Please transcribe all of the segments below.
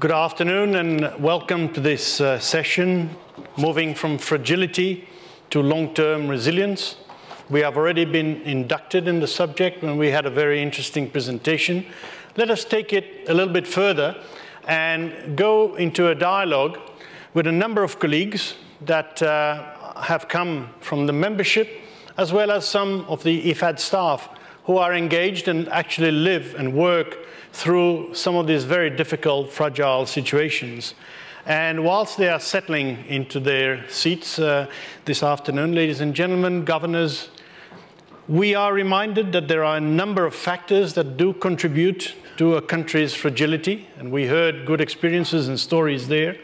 Good afternoon and welcome to this uh, session, moving from fragility to long-term resilience. We have already been inducted in the subject when we had a very interesting presentation. Let us take it a little bit further and go into a dialogue with a number of colleagues that uh, have come from the membership, as well as some of the IFAD staff who are engaged and actually live and work through some of these very difficult, fragile situations. And whilst they are settling into their seats uh, this afternoon, ladies and gentlemen, governors, we are reminded that there are a number of factors that do contribute to a country's fragility, and we heard good experiences and stories there.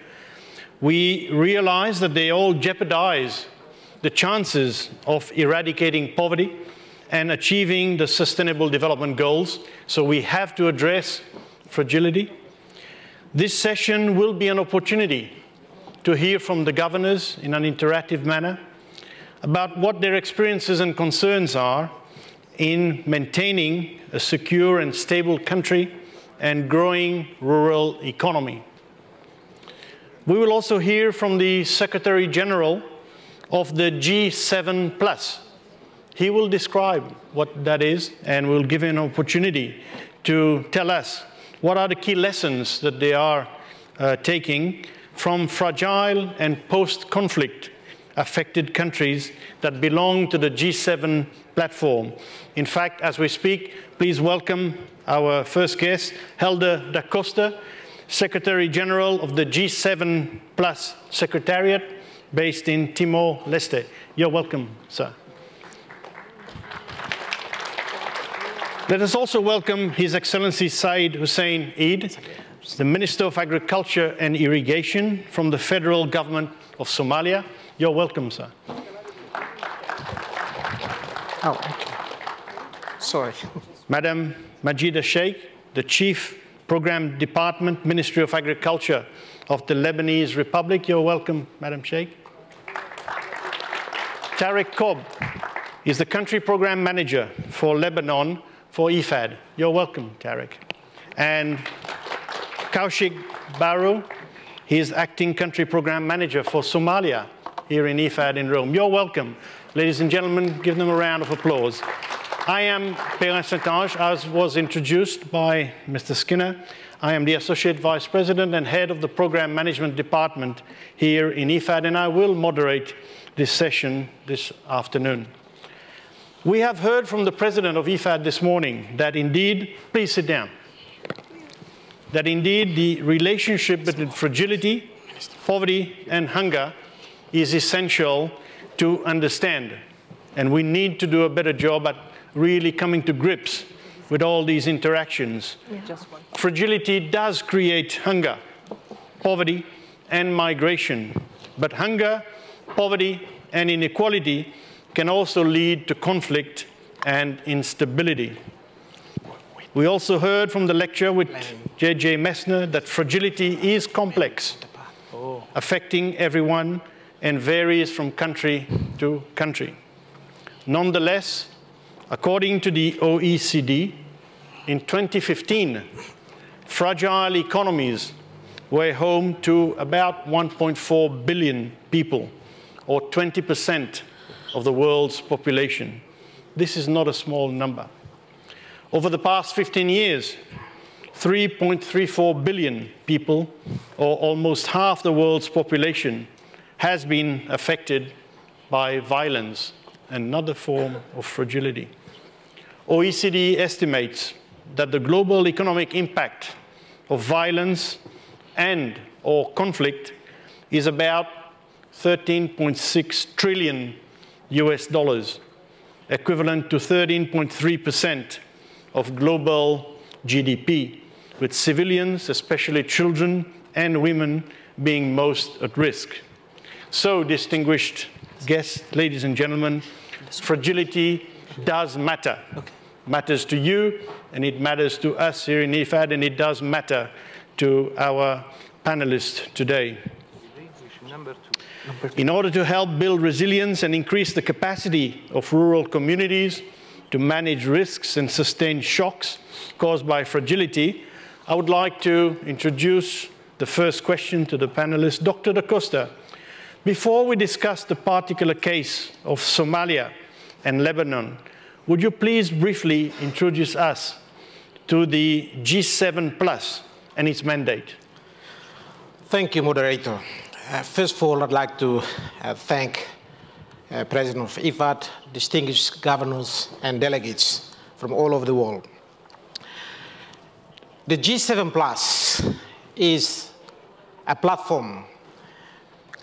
We realize that they all jeopardize the chances of eradicating poverty and achieving the Sustainable Development Goals, so we have to address fragility. This session will be an opportunity to hear from the governors in an interactive manner about what their experiences and concerns are in maintaining a secure and stable country and growing rural economy. We will also hear from the Secretary General of the G7 Plus. He will describe what that is and will give an opportunity to tell us what are the key lessons that they are uh, taking from fragile and post-conflict affected countries that belong to the G7 platform. In fact, as we speak, please welcome our first guest, Helder da Costa, Secretary General of the G7 Plus Secretariat based in Timor-Leste. You're welcome, sir. Let us also welcome His Excellency Said Hussein Iid, the Minister of Agriculture and Irrigation from the Federal Government of Somalia. You're welcome, sir. Oh, okay. Sorry. Madam Majida Mcheik, the Chief Program Department, Ministry of Agriculture of the Lebanese Republic. You're welcome, Madam Mcheik. Tarek Kotb is the Country Program Manager for Lebanon for IFAD. You're welcome, Tarek. And Kaushik Barua, he is Acting Country Program Manager for Somalia here in IFAD in Rome. You're welcome. Ladies and gentlemen, give them a round of applause. I am Perrin Saint-Ange, as was introduced by Mr. Skinner. I am the Associate Vice President and Head of the Program Management Department here in IFAD, and I will moderate this session this afternoon. We have heard from the President of IFAD this morning that indeed, please sit down, that indeed the relationship between fragility, poverty, and hunger is essential to understand. And we need to do a better job at really coming to grips with all these interactions. Yeah. Fragility does create hunger, poverty, and migration. But hunger, poverty, and inequality can also lead to conflict and instability. We also heard from the lecture with J.J. Messner that fragility is complex, affecting everyone and varies from country to country. Nonetheless, according to the OECD, in 2015, fragile economies were home to about 1.4 billion people, or 20% of the world's population. This is not a small number. Over the past 15 years, 3.34 billion people, or almost half the world's population, has been affected by violence, and another form of fragility. OECD estimates that the global economic impact of violence and or conflict is about 13.6 trillion US dollars, equivalent to 13.3% of global GDP, with civilians, especially children and women, being most at risk. So, distinguished guests, ladies and gentlemen, fragility does matter. Okay. Matters to you, and it matters to us here in IFAD, and it does matter to our panelists today. In order to help build resilience and increase the capacity of rural communities to manage risks and sustain shocks caused by fragility, I would like to introduce the first question to the panelist, Dr. Da Costa, before we discuss the particular case of Somalia and Lebanon, would you please briefly introduce us to the G7 Plus and its mandate? Thank you, moderator. Uh, first of all, I'd like to uh, thank uh, President of distinguished governors and delegates from all over the world. The G7 Plus is a platform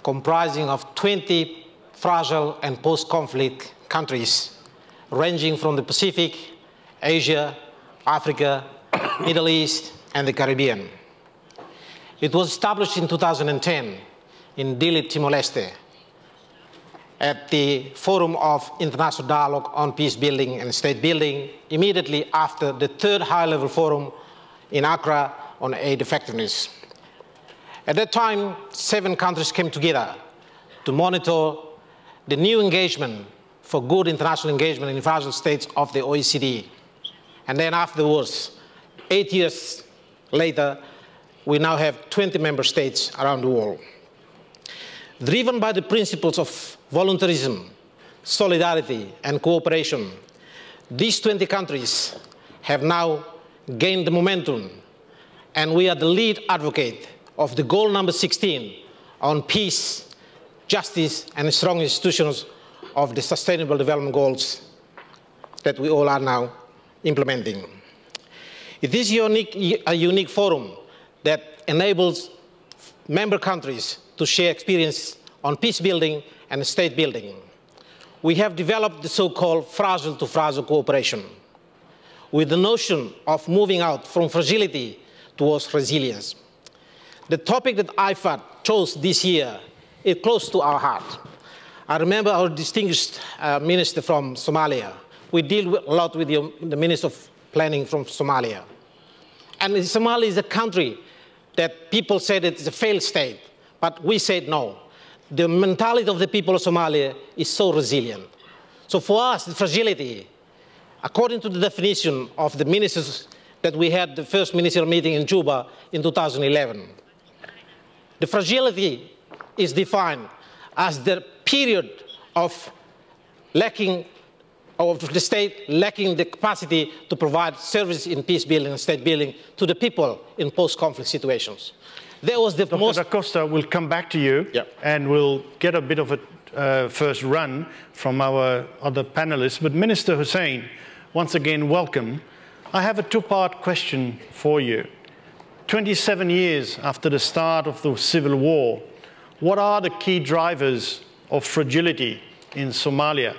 comprising of 20 fragile and post-conflict countries ranging from the Pacific, Asia, Africa, Middle East, and the Caribbean. It was established in 2010 in Dili, Timor-Leste, at the Forum of International Dialogue on Peace Building and State Building, immediately after the third high-level forum in Accra on aid effectiveness. At that time, seven countries came together to monitor the new engagement for good international engagement in fragile states of the OECD. And then afterwards, eight years later, we now have 20 member states around the world. Driven by the principles of voluntarism, solidarity, and cooperation, these 20 countries have now gained the momentum, and we are the lead advocate of the goal number 16 on peace, justice, and strong institutions of the Sustainable Development Goals that we all are now implementing. It is unique, a unique forum that enables member countries to share experience on peace building and state building. We have developed the so-called fragile to fragile cooperation with the notion of moving out from fragility towards resilience. The topic that IFAD chose this year is close to our heart. I remember our distinguished uh, minister from Somalia. We deal with, a lot with the, the Minister of Planning from Somalia. And Somalia is a country that people said it's a failed state, but we said no. The mentality of the people of Somalia is so resilient. So for us, the fragility, according to the definition of the ministers that we had the first ministerial meeting in Juba in 2011, the fragility is defined as the period of lacking of the state lacking the capacity to provide service in peace building and state building to the people in post-conflict situations. That was the Dr. most... Da Costa, we'll come back to you yeah. and we'll get a bit of a uh, first run from our other panelists. But Minister Hussein, once again, welcome. I have a two-part question for you. 27 years after the start of the civil war, what are the key drivers of fragility in Somalia?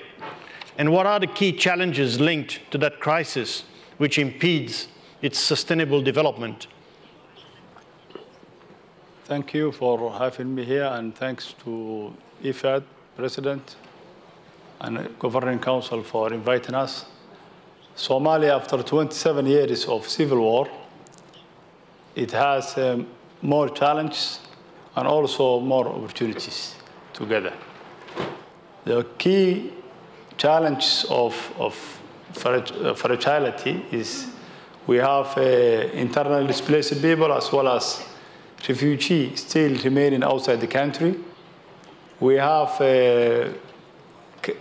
And what are the key challenges linked to that crisis which impedes its sustainable development? Thank you for having me here, and thanks to IFAD President and Governing Council for inviting us. Somalia, after 27 years of civil war, it has um, more challenges and also more opportunities together. The key challenge of, of uh, fragility is we have uh, internally displaced people as well as refugees still remaining outside the country. We have a,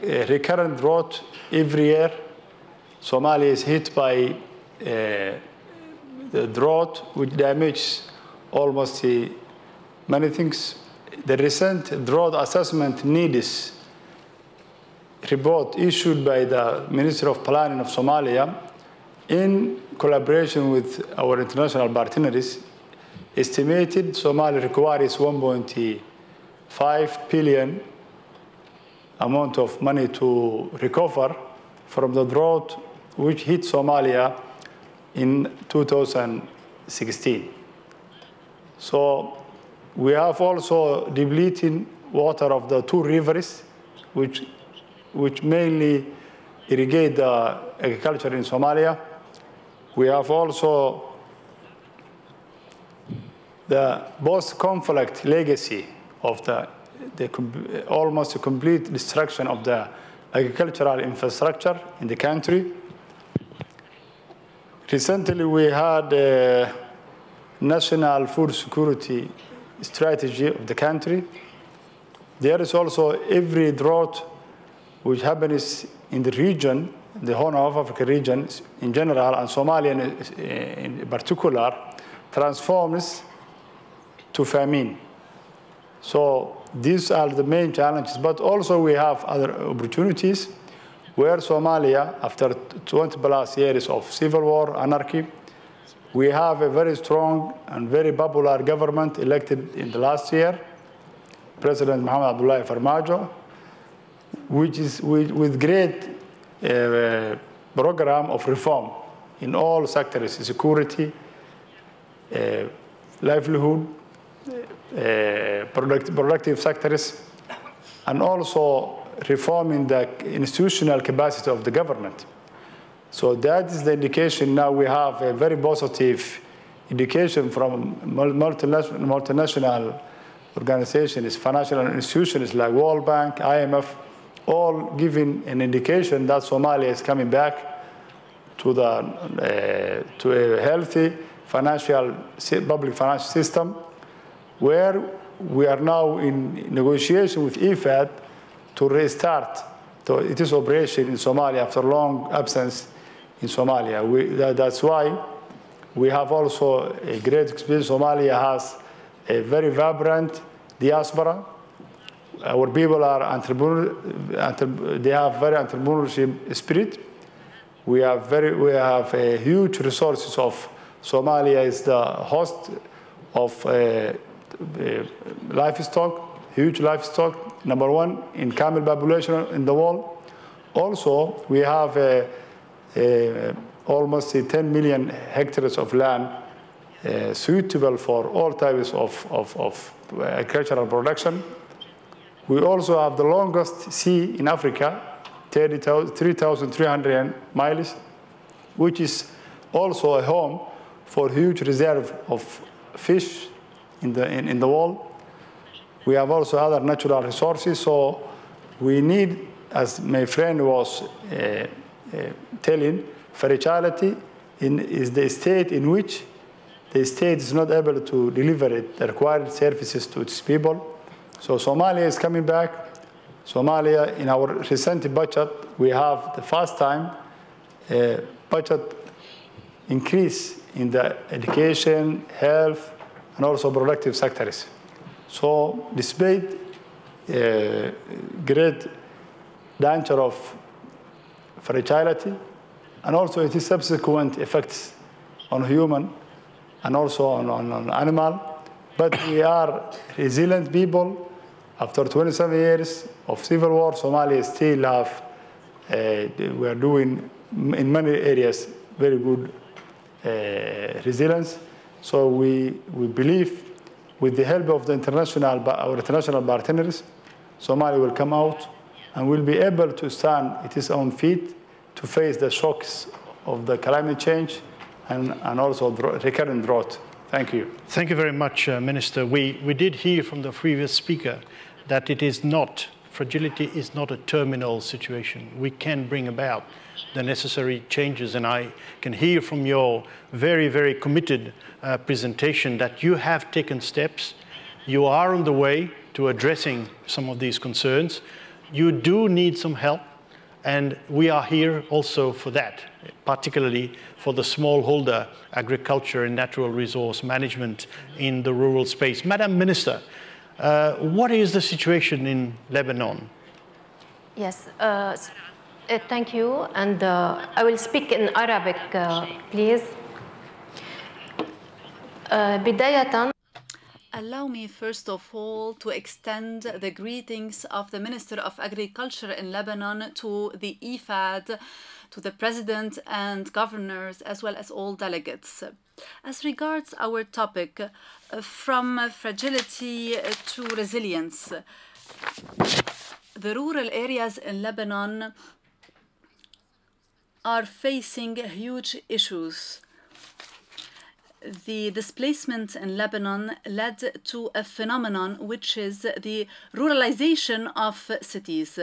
a recurrent drought every year. Somalia is hit by uh, the drought, which damages almost uh, many things. The recent drought assessment needs report issued by the Minister of Planning of Somalia in collaboration with our international partners estimated Somalia requires 1.5 billion amount of money to recover from the drought which hit Somalia in 2016. So we have also depleting water of the two rivers which which mainly irrigate the agriculture in Somalia. We have also the post-conflict legacy of the, the almost complete destruction of the agricultural infrastructure in the country. Recently, we had uh, national food security strategy of the country. There is also every drought which happens in the region, the Horn of Africa region in general, and Somalia in, in particular, transforms to famine. So these are the main challenges, but also we have other opportunities where Somalia, after 20 plus years of civil war, anarchy, we have a very strong and very popular government elected in the last year, President Mohamed Abdullahi Farmajo, which is with, with great uh, program of reform in all sectors, security, uh, livelihood, product, productive sectors, and also reforming the institutional capacity of the government. So that is the indication now we have a very positive indication from multinational, multinational organizations, financial institutions like World Bank, IMF, all giving an indication that Somalia is coming back to, the, uh, to a healthy financial, public financial system where we are now in negotiation with IFAD to restart so its operation in Somalia after long absence in Somalia. We, that, that's why we have also a great experience. Somalia has a very vibrant diaspora. Our people are entrepreneur, they have very entrepreneurship spirit. We have very, we have a huge resources of Somalia is the host of Uh, livestock, huge livestock, number one in camel population in the world. Also, we have a, a, almost 10 million hectares of land uh, suitable for all types of, of, of agricultural production. We also have the longest sea in Africa, 3,300 miles, which is also a home for huge reserve of fish in the, in, in the world. We have also other natural resources, so we need, as my friend was uh, uh, telling, fragility in, is the state in which the state is not able to deliver it, the required services to its people. So Somalia is coming back. Somalia, in our recent budget, we have the first time uh, budget increase in the education, health, and also productive sectors. So despite uh, great danger of fragility and also its subsequent effects on human and also on, on, on animal, but we are resilient people. After 27 years of civil war, Somalia still have, uh, we are doing in many areas very good uh, resilience. So we, we believe with the help of the international, our international partners, Somalia will come out and will be able to stand at its own feet to face the shocks of the climate change and, and also recurrent drought. Thank you. Thank you very much, uh, Minister. We, we did hear from the previous speaker that it is not, fragility is not a terminal situation. We can bring about the necessary changes, and I can hear from your very, very committed uh, presentation that you have taken steps. You are on the way to addressing some of these concerns. You do need some help, and we are here also for that, particularly for the smallholder agriculture and natural resource management in the rural space. Madam Minister, uh, what is the situation in Lebanon? Yes, uh, uh, thank you, and uh, I will speak in Arabic, uh, please. بداية Allow me first of all to extend the greetings of the Minister of Agriculture in Lebanon to the IFAD, to the President and governors, as well as all delegates. As regards our topic, from fragility to resilience, the rural areas in Lebanon are facing huge issues the displacement in Lebanon led to a phenomenon which is the ruralization of cities.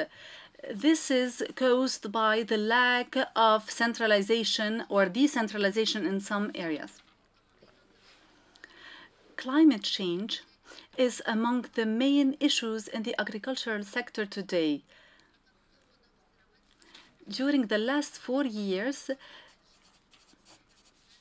This is caused by the lack of centralization or decentralization in some areas. Climate change is among the main issues in the agricultural sector today. During the last four years,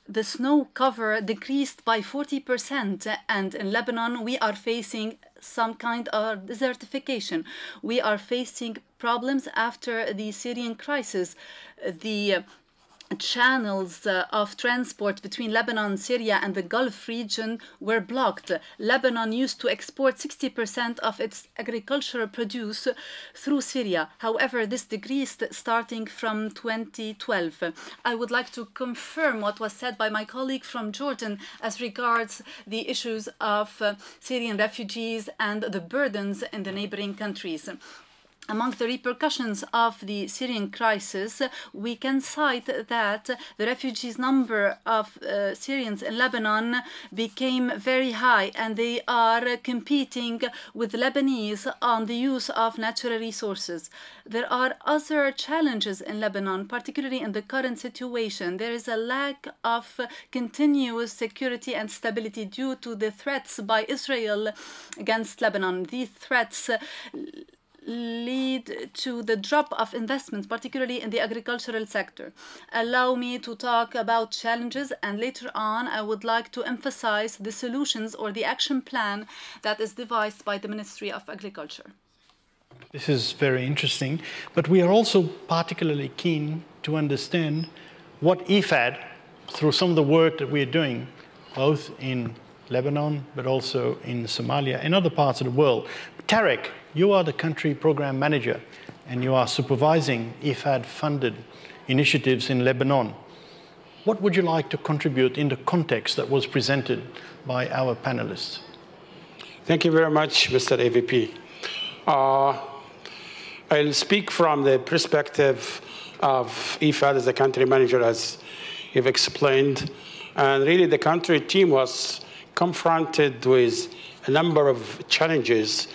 the snow cover decreased by 40%, and in Lebanon, we are facing some kind of desertification. We are facing problems after the Syrian crisis. The channels uh, of transport between Lebanon, Syria, and the Gulf region were blocked. Lebanon used to export 60% of its agricultural produce through Syria. However, this decreased starting from 2012. I would like to confirm what was said by my colleague from Jordan as regards the issues of uh, Syrian refugees and the burdens in the neighboring countries. Among the repercussions of the Syrian crisis, we can cite that the refugees number of uh, Syrians in Lebanon became very high and they are competing with Lebanese on the use of natural resources. There are other challenges in Lebanon, particularly in the current situation. There is a lack of continuous security and stability due to the threats by Israel against Lebanon. These threats lead to the drop of investments, particularly in the agricultural sector. Allow me to talk about challenges and later on I would like to emphasize the solutions or the action plan that is devised by the Ministry of Agriculture. This is very interesting, but we are also particularly keen to understand what IFAD, through some of the work that we are doing, both in Lebanon, but also in Somalia and other parts of the world. Tarek, you are the country program manager and you are supervising IFAD funded initiatives in Lebanon. What would you like to contribute in the context that was presented by our panelists? Thank you very much, Mr. AVP. Uh, I'll speak from the perspective of IFAD as a country manager, as you've explained. And really, the country team was confronted with a number of challenges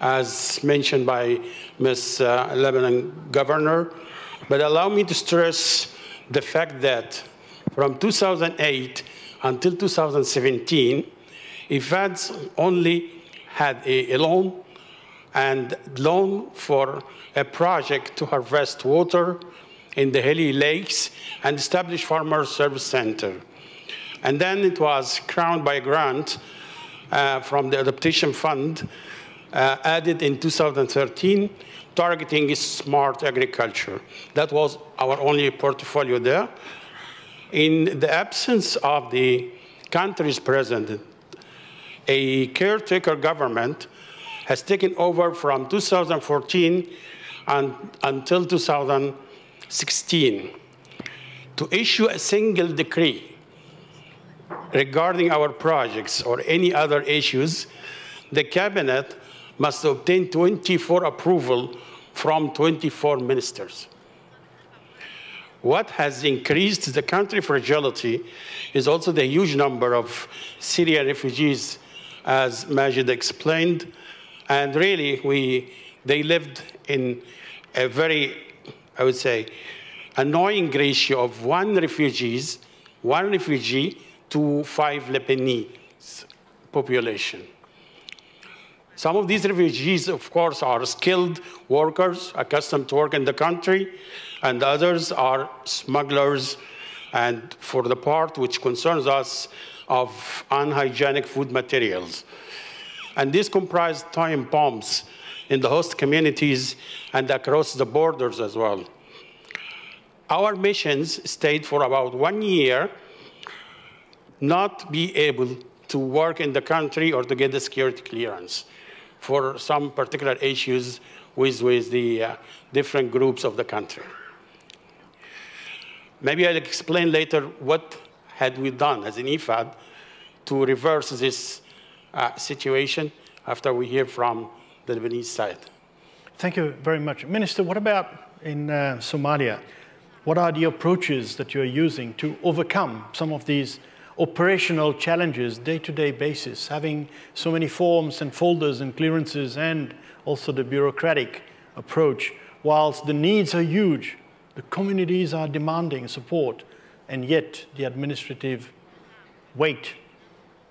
as mentioned by Ms. Uh, Lebanon Governor. But allow me to stress the fact that from 2008 until 2017, IFAD only had a, a loan and loan for a project to harvest water in the hilly lakes and establish farmer service center. And then it was crowned by a grant uh, from the adaptation fund uh, added in 2013, targeting smart agriculture. That was our only portfolio there. In the absence of the country's president, a caretaker government has taken over from 2014 and, until 2016 to issue a single decree regarding our projects or any other issues, the cabinet must obtain 24 approval from 24 ministers. What has increased the country fragility is also the huge number of Syrian refugees, as Majid explained. And really, we, they lived in a very, I would say, annoying ratio of one refugees, one refugee to five Lebanese population. Some of these refugees, of course, are skilled workers accustomed to work in the country, and others are smugglers, and for the part which concerns us, of unhygienic food materials. And these comprise time bombs in the host communities and across the borders as well. Our missions stayed for about one year, not be able to work in the country or to get the security clearance for some particular issues with, with the uh, different groups of the country. Maybe I'll explain later what had we done as an IFAD to reverse this uh, situation after we hear from the Lebanese side. Thank you very much. Minister, what about in uh, Somalia? What are the approaches that you're using to overcome some of these operational challenges, day-to-day basis, having so many forms and folders and clearances and also the bureaucratic approach, whilst the needs are huge, the communities are demanding support, and yet the administrative weight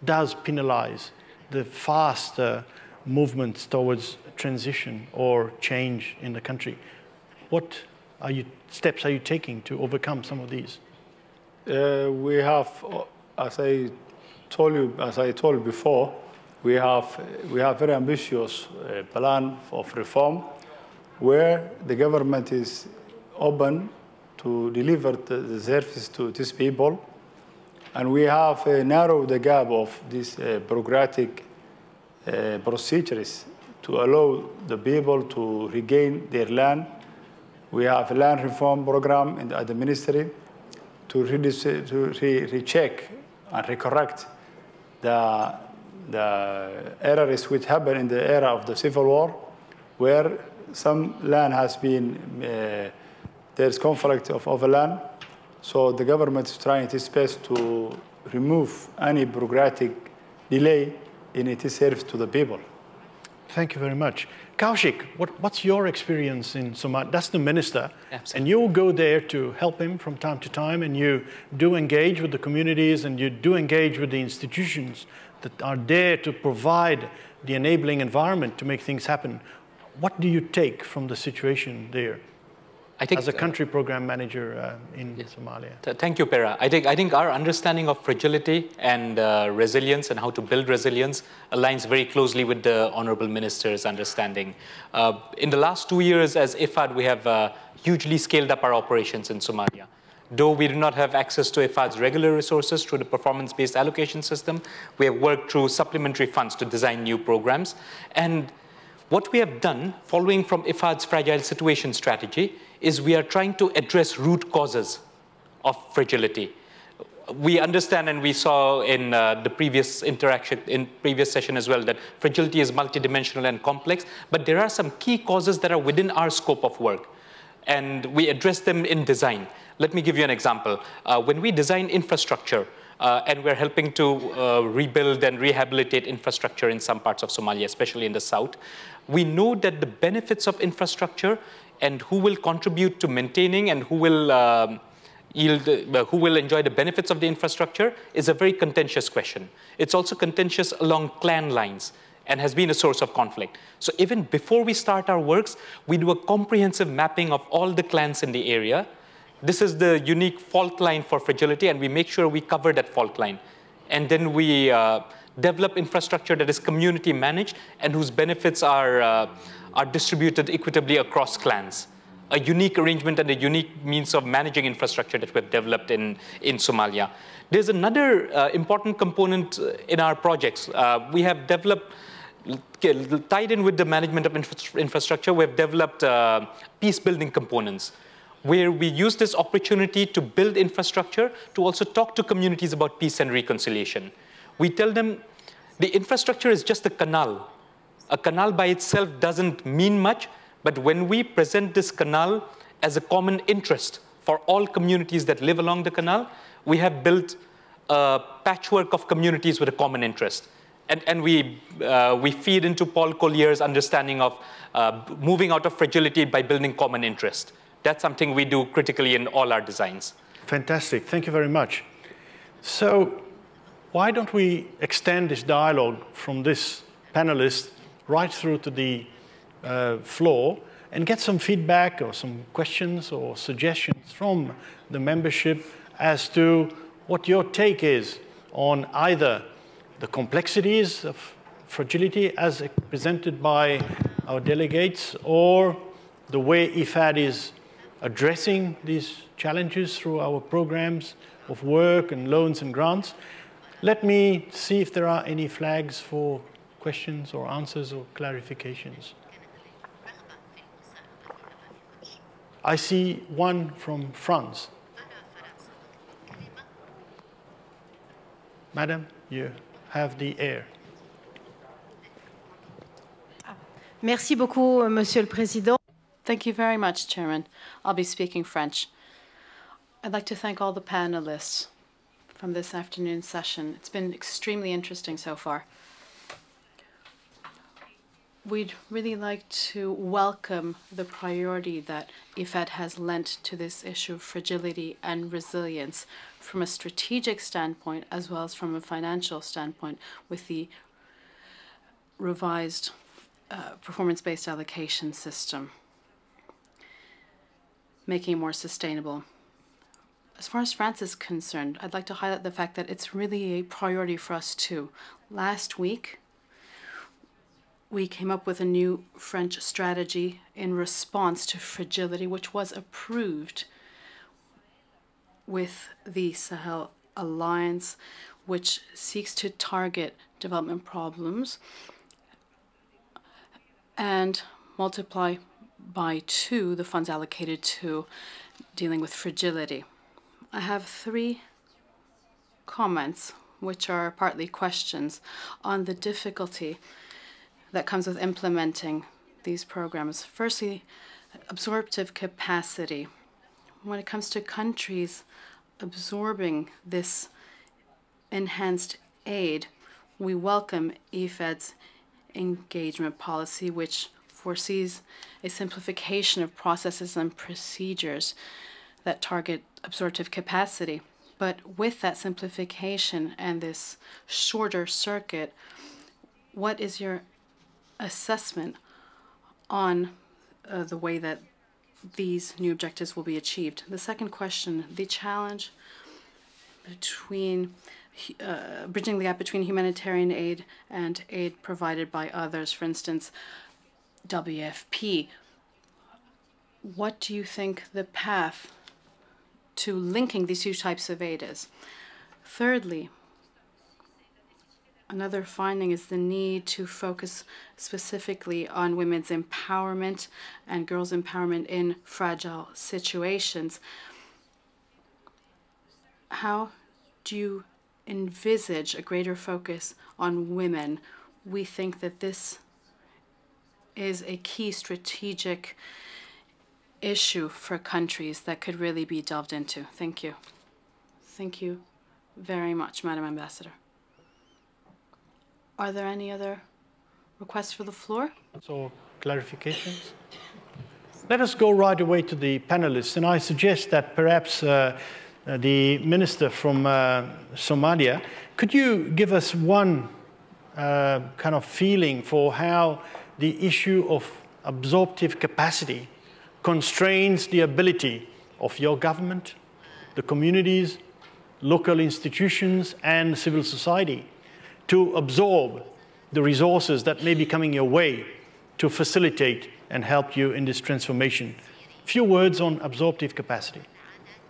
does penalize the faster movements towards transition or change in the country. What are you, steps are you taking to overcome some of these? Uh, we have, uh, as I told you, as I told before, we have we have very ambitious uh, plan of reform, where the government is open to deliver the, service to these people, and we have uh, narrowed the gap of these uh, bureaucratic uh, procedures to allow the people to regain their land. We have a land reform program in the, at the ministry to, to re recheck and recorrect the, the errors which happened in the era of the civil war, where some land has been, uh, there's conflict of, of land. So the government is trying its best to remove any bureaucratic delay in its service to the people. Thank you very much. Kaushik, what, what's your experience in Somalia? That's the minister. Absolutely. And you go there to help him from time to time, and you do engage with the communities and you do engage with the institutions that are there to provide the enabling environment to make things happen. What do you take from the situation there? I think, as a country program manager uh, in yes. Somalia. Thank you, Pera. I think, I think our understanding of fragility and uh, resilience and how to build resilience aligns very closely with the Honorable Minister's understanding. Uh, in the last two years as IFAD, we have uh, hugely scaled up our operations in Somalia. Though we do not have access to IFAD's regular resources through the performance-based allocation system, we have worked through supplementary funds to design new programs. And what we have done, following from IFAD's fragile situation strategy, is we are trying to address root causes of fragility. We understand and we saw in uh, the previous interaction, in previous session as well, that fragility is multidimensional and complex, but there are some key causes that are within our scope of work. And we address them in design. Let me give you an example. Uh, when we design infrastructure, uh, and we're helping to uh, rebuild and rehabilitate infrastructure in some parts of Somalia, especially in the south. We know that the benefits of infrastructure and who will contribute to maintaining and who will um, yield, uh, who will enjoy the benefits of the infrastructure is a very contentious question. It's also contentious along clan lines and has been a source of conflict. So even before we start our works, we do a comprehensive mapping of all the clans in the area. This is the unique fault line for fragility, and we make sure we cover that fault line. And then we uh, develop infrastructure that is community managed and whose benefits are uh, are distributed equitably across clans. A unique arrangement and a unique means of managing infrastructure that we've developed in, in Somalia. There's another uh, important component uh, in our projects. Uh, we have developed, tied in with the management of infra infrastructure, we've developed uh, peace building components where we use this opportunity to build infrastructure to also talk to communities about peace and reconciliation. We tell them the infrastructure is just the canal a canal by itself doesn't mean much, but when we present this canal as a common interest for all communities that live along the canal, we have built a patchwork of communities with a common interest. And, and we, uh, we feed into Paul Collier's understanding of uh, moving out of fragility by building common interest. That's something we do critically in all our designs. Fantastic. Thank you very much. So why don't we extend this dialogue from this panelist right through to the uh, floor and get some feedback or some questions or suggestions from the membership as to what your take is on either the complexities of fragility as presented by our delegates or the way IFAD is addressing these challenges through our programs of work and loans and grants. Let me see if there are any flags for questions or answers or clarifications? I see one from France. Madam, you have the air. Merci beaucoup, Monsieur le Président. Thank you very much, Chairman. I'll be speaking French. I'd like to thank all the panelists from this afternoon's session. It's been extremely interesting so far we'd really like to welcome the priority that IFAD has lent to this issue of fragility and resilience from a strategic standpoint as well as from a financial standpoint with the revised uh, performance-based allocation system, making it more sustainable. As far as France is concerned, I'd like to highlight the fact that it's really a priority for us too. Last week, we came up with a new French strategy in response to fragility, which was approved with the Sahel Alliance, which seeks to target development problems and multiply by two the funds allocated to dealing with fragility. I have three comments, which are partly questions, on the difficulty that comes with implementing these programs. Firstly, absorptive capacity. When it comes to countries absorbing this enhanced aid, we welcome IFAD's engagement policy, which foresees a simplification of processes and procedures that target absorptive capacity. But with that simplification and this shorter circuit, what is your assessment on uh, the way that these new objectives will be achieved. The second question, the challenge between uh, bridging the gap between humanitarian aid and aid provided by others, for instance, WFP. What do you think the path to linking these two types of aid is? Thirdly, Another finding is the need to focus specifically on women's empowerment and girls' empowerment in fragile situations. How do you envisage a greater focus on women? We think that this is a key strategic issue for countries that could really be delved into. Thank you. Thank you very much, Madam Ambassador. Are there any other requests for the floor? So, clarifications? Let us go right away to the panelists, and I suggest that perhaps uh, uh, the minister from uh, Somalia, could you give us one uh, kind of feeling for how the issue of absorptive capacity constrains the ability of your government, the communities, local institutions, and civil society to absorb the resources that may be coming your way to facilitate and help you in this transformation. Few words on absorptive capacity.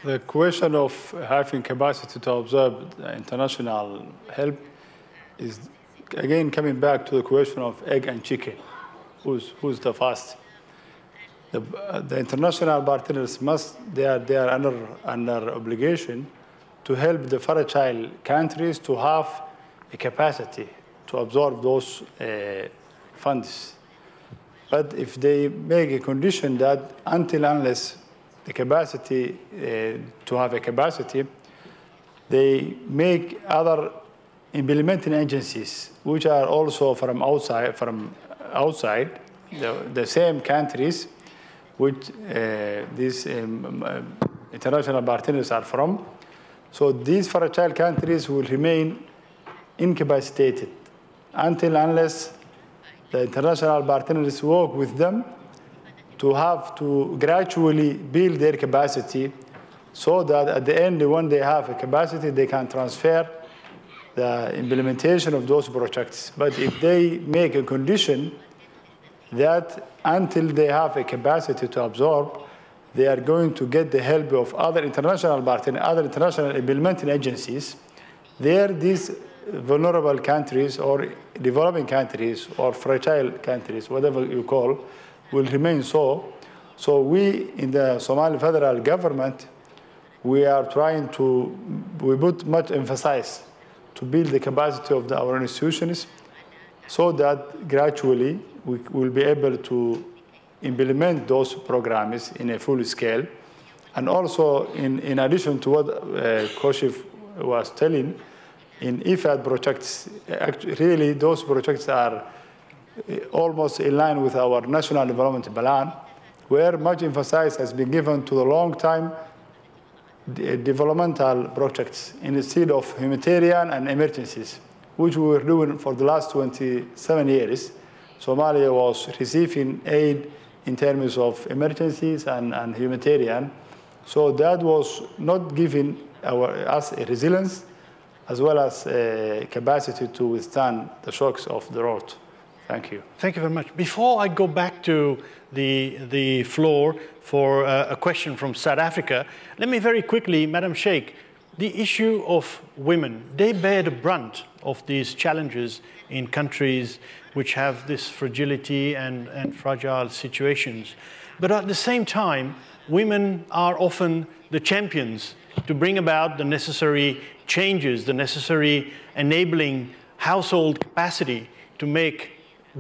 The question of having capacity to absorb international help is again coming back to the question of egg and chicken. Who's, who's the first? The, the international partners must, they are, they are under, under obligation to help the fragile countries to have a capacity to absorb those uh, funds. But if they make a condition that until unless the capacity uh, to have a capacity, they make other implementing agencies, which are also from outside, from outside the, the same countries, which uh, these um, uh, international partners are from. So these fragile countries will remain incapacitated until unless the international partners work with them to have to gradually build their capacity so that at the end, when they have a capacity, they can transfer the implementation of those projects. But if they make a condition that until they have a capacity to absorb, they are going to get the help of other international partners, other international implementing agencies, there these vulnerable countries or developing countries or fragile countries, whatever you call, will remain so. So we in the Somali federal government, we are trying to, we put much emphasis to build the capacity of the, our institutions so that gradually we will be able to implement those programs in a full scale. And also, in, in addition to what uh, Kashif was telling, in IFAD projects, really those projects are eh, almost in line with our national development plan, where much emphasis has been given to the long-time developmental projects instead of humanitarian and emergencies, which we were doing for the last 27 years. Somalia was receiving aid in terms of emergencies and, and humanitarian. So that was not giving our, us a resilience as well as a capacity to withstand the shocks of the road. Thank you. Thank you very much. Before I go back to the, the floor for uh, a question from South Africa, let me very quickly, Madam Mcheik, the issue of women, they bear the brunt of these challenges in countries which have this fragility and, and fragile situations. But at the same time, women are often the champions to bring about the necessary changes, the necessary enabling household capacity to make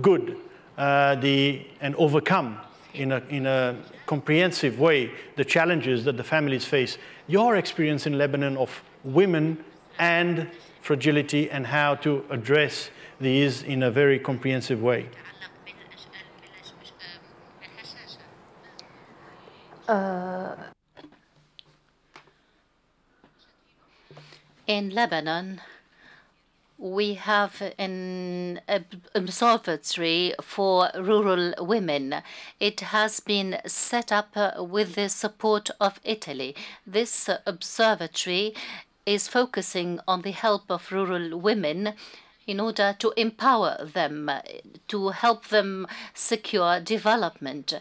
good uh, the, and overcome in a, in a comprehensive way the challenges that the families face. Your experience in Lebanon of women and fragility and how to address these in a very comprehensive way. Uh, in Lebanon, we have an observatory for rural women. It has been set up uh, with the support of Italy. This observatory is focusing on the help of rural women in order to empower them, to help them secure development.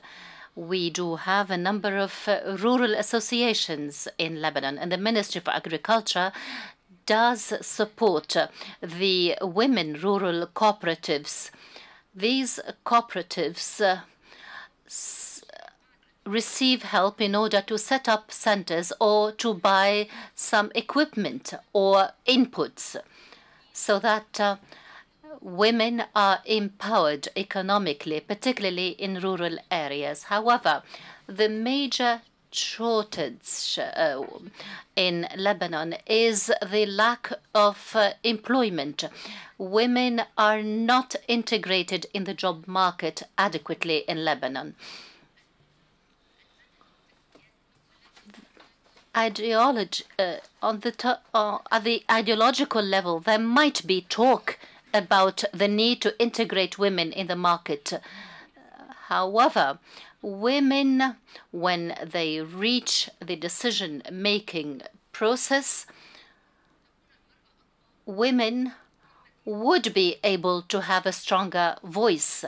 We do have a number of uh, rural associations in Lebanon, and the Ministry for Agriculture does support the women rural cooperatives. These cooperatives uh, receive help in order to set up centers or to buy some equipment or inputs so that uh, women are empowered economically, particularly in rural areas. However, the major shortage uh, in Lebanon is the lack of uh, employment. Women are not integrated in the job market adequately in Lebanon. Ideology uh, on the uh, at the ideological level, there might be talk about the need to integrate women in the market. However, women, when they reach the decision making process, women would be able to have a stronger voice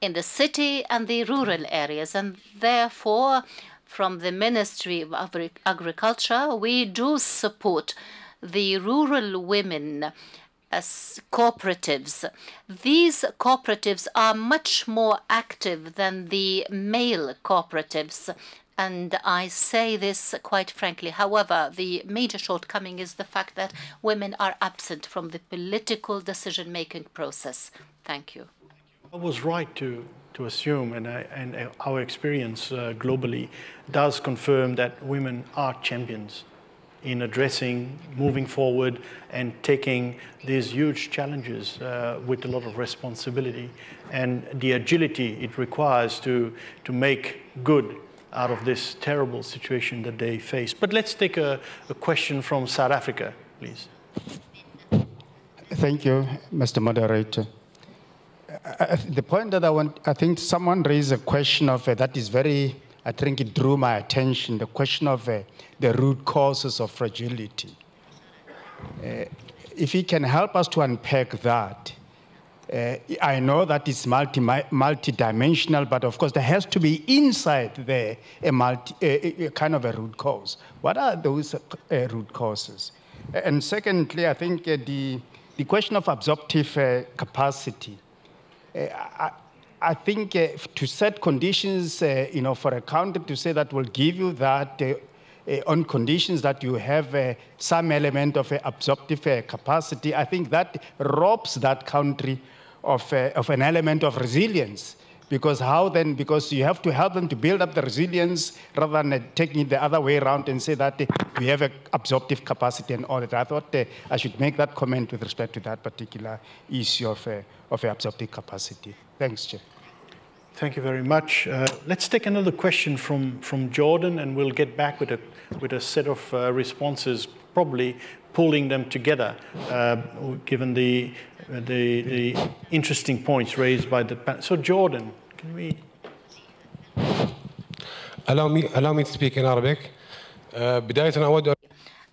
in the city and the rural areas. And therefore, from the Ministry of Agriculture, we do support the rural women as cooperatives. These cooperatives are much more active than the male cooperatives. And I say this quite frankly. However, the major shortcoming is the fact that women are absent from the political decision making process. Thank you. I was right to, to assume, and, I, and our experience uh, globally does confirm that women are champions in addressing, moving forward, and taking these huge challenges uh, with a lot of responsibility and the agility it requires to, to make good out of this terrible situation that they face. But let's take a, a question from South Africa, please. Thank you, Mr. Moderator. Uh, the point that I want, I think someone raised a question of uh, that is very I think it drew my attention the question of uh, the root causes of fragility. Uh, if he can help us to unpack that, uh, I know that it's multi, multi-dimensional, but of course there has to be inside there a, multi, a, a kind of a root cause. What are those uh, root causes? And secondly, I think uh, the, the question of absorptive uh, capacity. I, I think uh, to set conditions, uh, you know, for a country to say that will give you that uh, uh on conditions that you have uh, some element of absorptive capacity, I think that robs that country of, of an element of resilience. Because how then? Because you have to help them to build up the resilience rather than taking it the other way around and say that we have an absorptive capacity and all that. I thought I should make that comment with respect to that particular issue of, of absorptive capacity. Thanks, Chair. Thank you very much. Uh, let's take another question from, from Jordan, and we'll get back with a, with a set of uh, responses, probably pulling them together, uh, given the, uh, the, the, interesting points raised by the panel. So Jordan, can we? Allow me, allow me to speak in Arabic. Uh,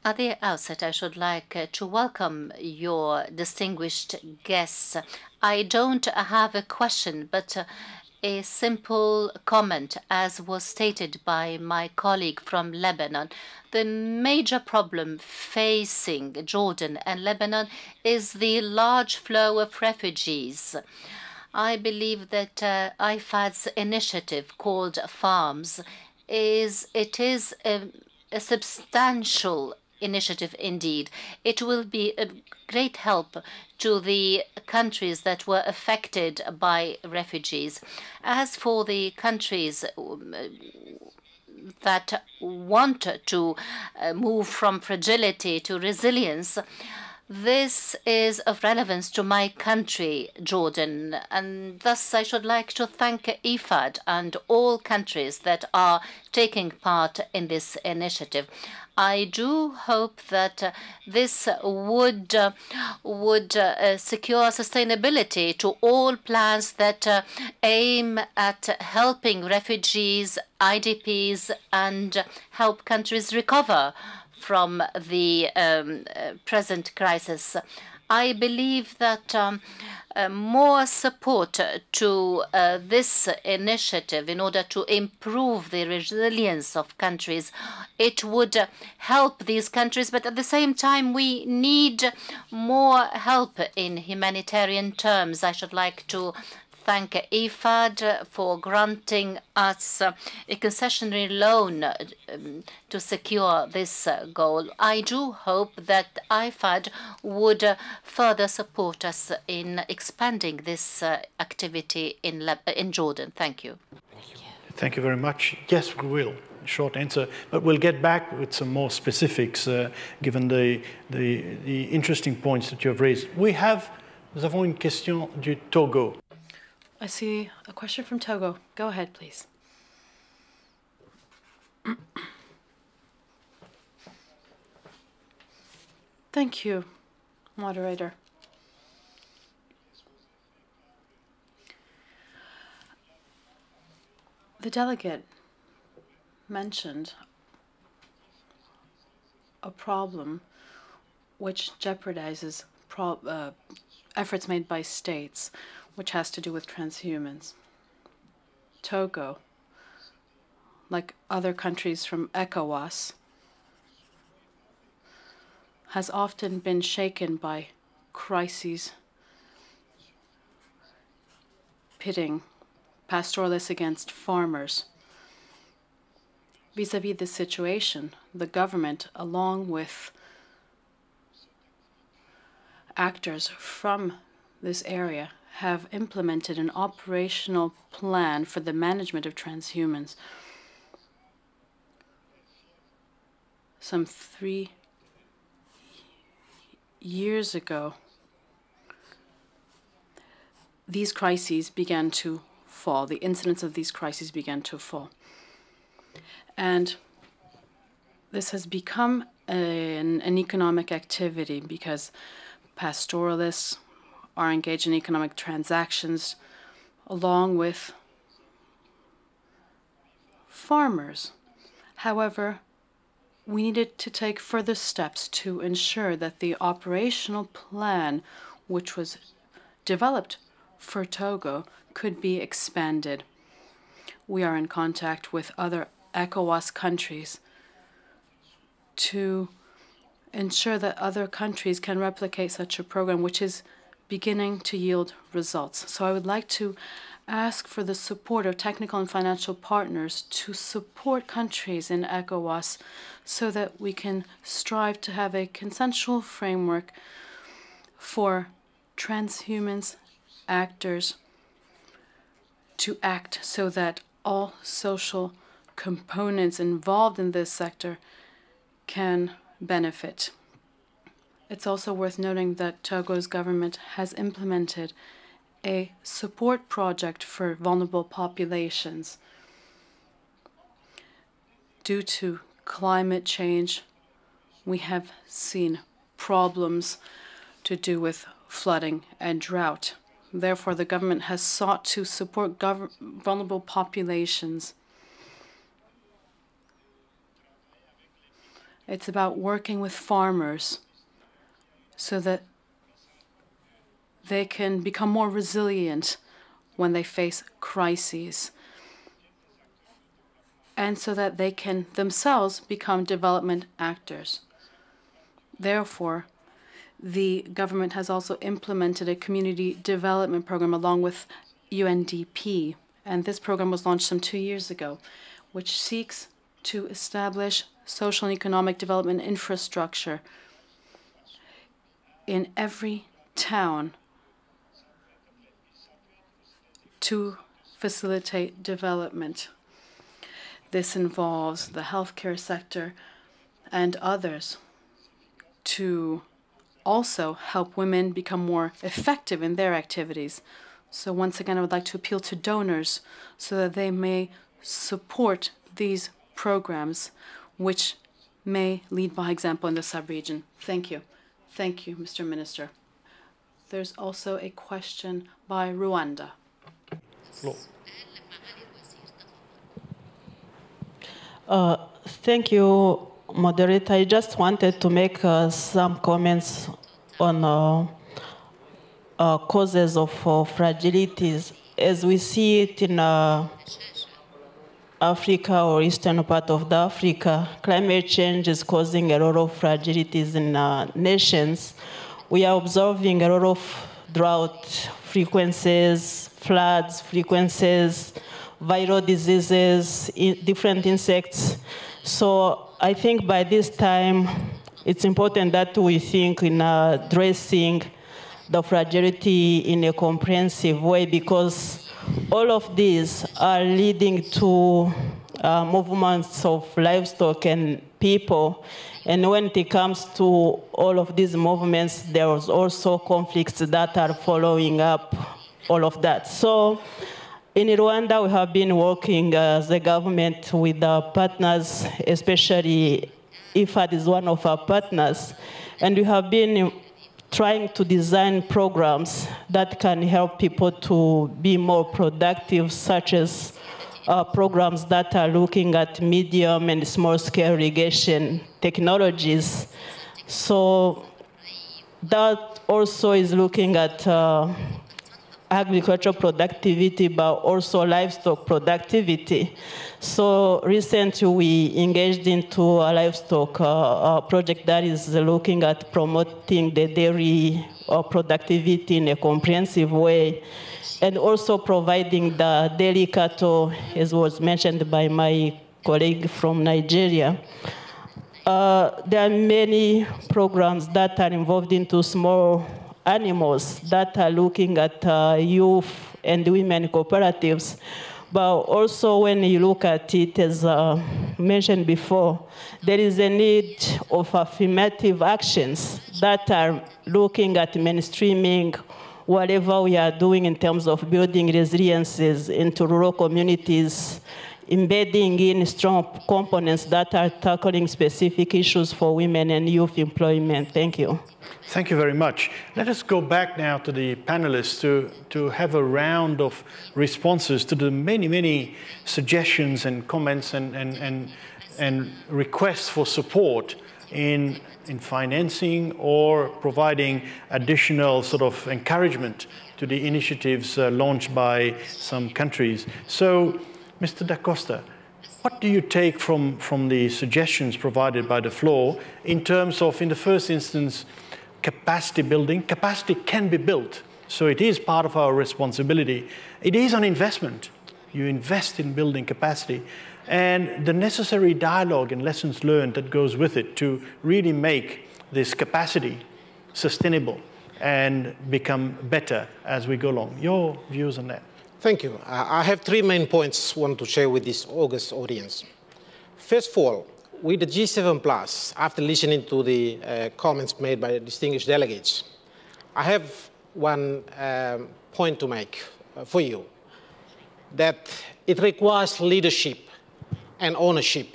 At the outset, I should like uh, to welcome your distinguished guests. I don't have a question, but a simple comment, as was stated by my colleague from Lebanon. The major problem facing Jordan and Lebanon is the large flow of refugees. I believe that uh, IFAD's initiative called FARMS is it is a, a substantial initiative indeed. It will be a great help to the countries that were affected by refugees. As for the countries um, that want to uh, move from fragility to resilience, this is of relevance to my country, Jordan, and thus I should like to thank IFAD and all countries that are taking part in this initiative. I do hope that uh, this would uh, would uh, secure sustainability to all plans that aim at helping refugees, IDPs, and help countries recover from the um, present crisis. I believe that um, uh, more support to uh, this initiative in order to improve the resilience of countries, it would help these countries, but at the same time, we need more help in humanitarian terms. I should like to thank IFAD for granting us a concessionary loan um, to secure this uh, goal. I do hope that IFAD would uh, further support us in expanding this uh, activity in, in Jordan. Thank you. Thank you very much. Yes, we will. Short answer, but we'll get back with some more specifics uh, given the, the, the interesting points that you have raised. We have, nous avons une question du Togo. I see a question from Togo. Go ahead, please. Thank you, moderator. The delegate mentioned a problem which jeopardizes pro uh, efforts made by states which has to do with transhumance. Togo, like other countries from ECOWAS, has often been shaken by crises pitting pastoralists against farmers. Vis-a-vis -vis this situation, the government, along with actors from this area, have implemented an operational plan for the management of transhumance. Some three years ago, these crises began to fall. The incidence of these crises began to fall. And this has become an, an economic activity because pastoralists, are engaged in economic transactions along with farmers. However, we needed to take further steps to ensure that the operational plan, which was developed for Togo, could be expanded. We are in contact with other ECOWAS countries to ensure that other countries can replicate such a program, which is beginning to yield results. So I would like to ask for the support of technical and financial partners to support countries in ECOWAS so that we can strive to have a consensual framework for transhumance, actors, to act so that all social components involved in this sector can benefit. It's also worth noting that Togo's government has implemented a support project for vulnerable populations. Due to climate change, we have seen problems to do with flooding and drought. Therefore, the government has sought to support vulnerable populations. It's about working with farmers so that they can become more resilient when they face crises. And so that they can themselves become development actors. Therefore, the government has also implemented a community development program along with UNDP, and this program was launched some two years ago, which seeks to establish social and economic development infrastructure in every town to facilitate development. This involves the healthcare sector and others to also help women become more effective in their activities. So once again, I would like to appeal to donors so that they may support these programs, which may lead by example in the sub-region. Thank you. Thank you, Mr. Minister. There's also a question by Rwanda. Uh, thank you, moderator. I just wanted to make uh, some comments on uh, uh causes of uh, fragilities. As we see it in uh, Africa or eastern part of the Africa, climate change is causing a lot of fragilities in uh, nations. We are observing a lot of drought frequencies, floods frequencies, viral diseases, different insects. So I think by this time, it's important that we think in uh, addressing the fragility in a comprehensive way because all of these are leading to uh, movements of livestock and people. And when it comes to all of these movements, there's also conflicts that are following up all of that. So in Rwanda, we have been working as a government with our partners, especially IFAD is one of our partners, and we have been trying to design programs that can help people to be more productive, such as uh, programs that are looking at medium and small scale irrigation technologies. So that also is looking at uh, agricultural productivity, but also livestock productivity. So recently we engaged into a livestock uh, project that is looking at promoting the dairy uh, productivity in a comprehensive way and also providing the dairy cattle, as was mentioned by my colleague from Nigeria. Uh, there are many programs that are involved into small animals that are looking at uh, youth and women cooperatives. But also when you look at it, as uh, mentioned before, there is a need of affirmative actions that are looking at mainstreaming whatever we are doing in terms of building resiliences into rural communities, embedding in strong components that are tackling specific issues for women and youth employment. Thank you. Thank you very much. Let us go back now to the panelists to, to have a round of responses to the many, many suggestions and comments and, and, and, and requests for support in, in financing or providing additional sort of encouragement to the initiatives uh, launched by some countries. So, Mr. Da Costa, what do you take from, from the suggestions provided by the floor in terms of, in the first instance, capacity building. Capacity can be built, so it is part of our responsibility. It is an investment. You invest in building capacity and the necessary dialogue and lessons learned that goes with it to really make this capacity sustainable and become better as we go along. Your views on that? Thank you. I have three main points I want to share with this August audience. First of all, with the G7 Plus, after listening to the uh, comments made by distinguished delegates, I have one um, point to make uh, for you that it requires leadership and ownership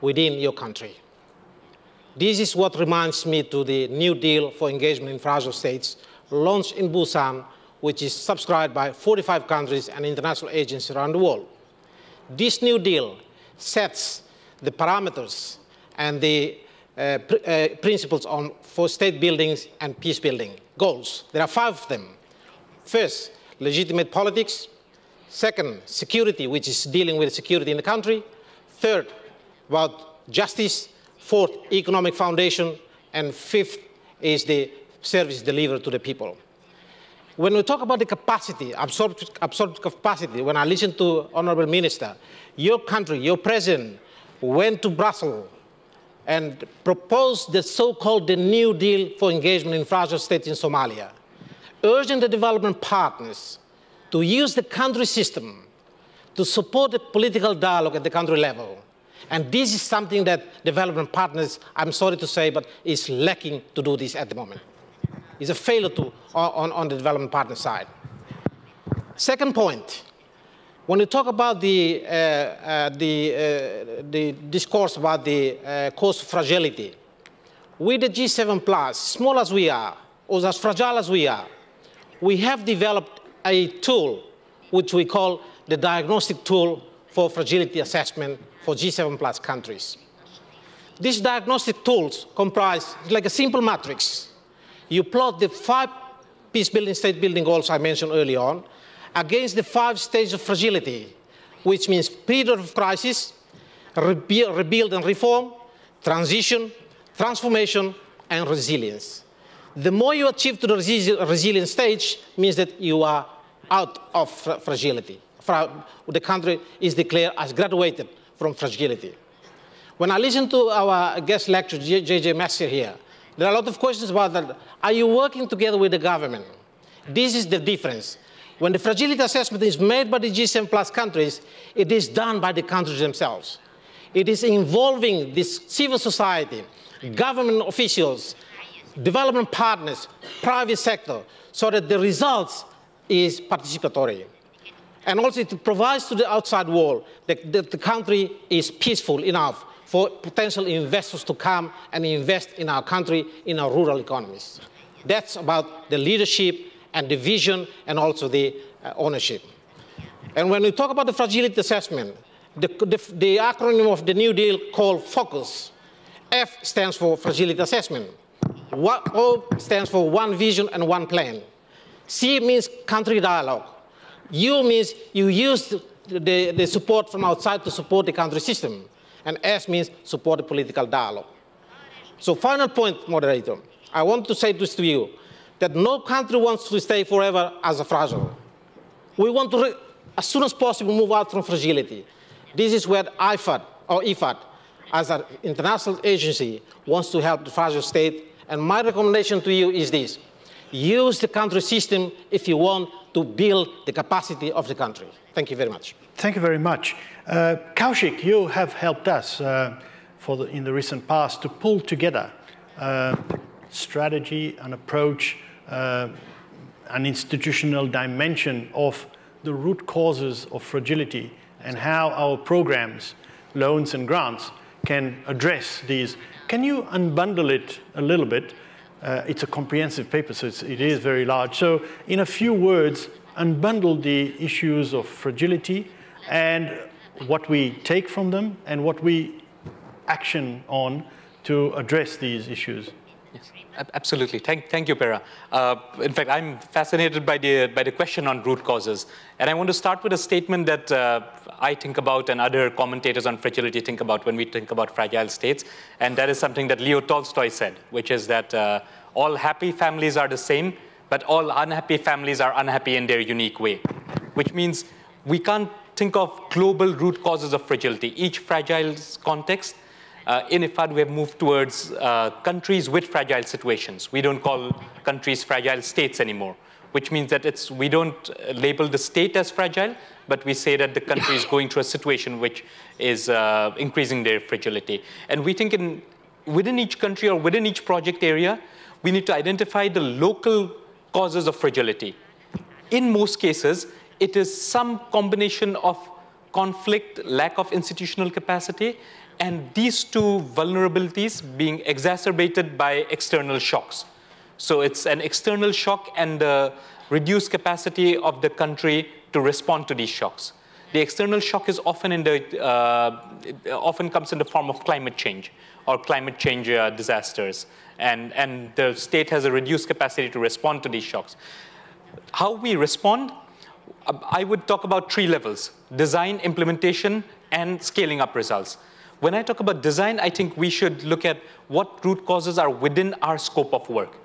within your country. This is what reminds me to the New Deal for Engagement in Fragile States launched in Busan, which is subscribed by 45 countries and international agencies around the world. This New Deal sets the parameters and the uh, pr uh, principles on, for state buildings and peace building goals. There are five of them. First, legitimate politics. Second, security, which is dealing with security in the country. Third, about justice. Fourth, economic foundation. And fifth is the service delivered to the people. When we talk about the capacity, absorbed, absorbed capacity, when I listen to Honorable Minister, your country, your president went to Brussels and proposed the so-called the New Deal for engagement in fragile states in Somalia, urging the development partners to use the country system to support the political dialogue at the country level. And this is something that development partners, I'm sorry to say, but is lacking to do this at the moment. It's a failure to, on, on the development partner side. Second point, when you talk about the, uh, uh, the, uh, the discourse about the uh, cost fragility, with the G7 plus, small as we are, or as fragile as we are, we have developed a tool which we call the diagnostic tool for fragility assessment for G7 plus countries. These diagnostic tools comprise like a simple matrix. You plot the five peace building, state building goals I mentioned early on, against the five stages of fragility, which means period of crisis, rebuild and reform, transition, transformation, and resilience. The more you achieve to the resi resilient stage means that you are out of fra fragility. Fra the country is declared as graduated from fragility. When I listen to our guest lecturer, J.J. Messner here, there are a lot of questions about that. Are you working together with the government? This is the difference. When the fragility assessment is made by the G7 plus countries, it is done by the countries themselves. It is involving this civil society, government officials, development partners, private sector, so that the results is participatory. And also it provides to the outside world that, that the country is peaceful enough for potential investors to come and invest in our country, in our rural economies. That's about the leadership and the vision and also the uh, ownership. And when we talk about the fragility assessment, the, the, the, acronym of the New Deal called FOCUS. F stands for fragility assessment. What, o stands for one vision and one plan. C means country dialogue. U means you use the, the support from outside to support the country system. And S means support the political dialogue. So final point, moderator. I want to say this to you that no country wants to stay forever as a fragile. We want to, as soon as possible, move out from fragility. This is where IFAD, or IFAD, as an international agency, wants to help the fragile state. And my recommendation to you is this. Use the country system if you want to build the capacity of the country. Thank you very much. Thank you very much. Uh, Kaushik, you have helped us uh, for the, in the recent past to pull together uh, strategy and approach uh, an institutional dimension of the root causes of fragility and how our programs, loans and grants, can address these. Can you unbundle it a little bit? Uh, it's a comprehensive paper, so it's, it is very large. So in a few words, unbundle the issues of fragility and what we take from them and what we action on to address these issues. Yes, Absolutely. Thank, thank you, Pera. Uh, in fact, I'm fascinated by the, by the question on root causes. And I want to start with a statement that uh, I think about and other commentators on fragility think about when we think about fragile states. And that is something that Leo Tolstoy said, which is that uh, all happy families are the same, but all unhappy families are unhappy in their unique way. Which means we can't think of global root causes of fragility. Each fragile context uh, in IFAD, we have moved towards uh, countries with fragile situations. We don't call countries fragile states anymore, which means that it's, we don't label the state as fragile, but we say that the country is going through a situation which is uh, increasing their fragility. And we think in, within each country or within each project area, we need to identify the local causes of fragility. In most cases, it is some combination of conflict, lack of institutional capacity, and these two vulnerabilities being exacerbated by external shocks. So it's an external shock and the reduced capacity of the country to respond to these shocks. The external shock is often in the, uh, often comes in the form of climate change or climate change uh, disasters. And, and the state has a reduced capacity to respond to these shocks. How we respond, I would talk about three levels, design, implementation, and scaling up results. When I talk about design, I think we should look at what root causes are within our scope of work.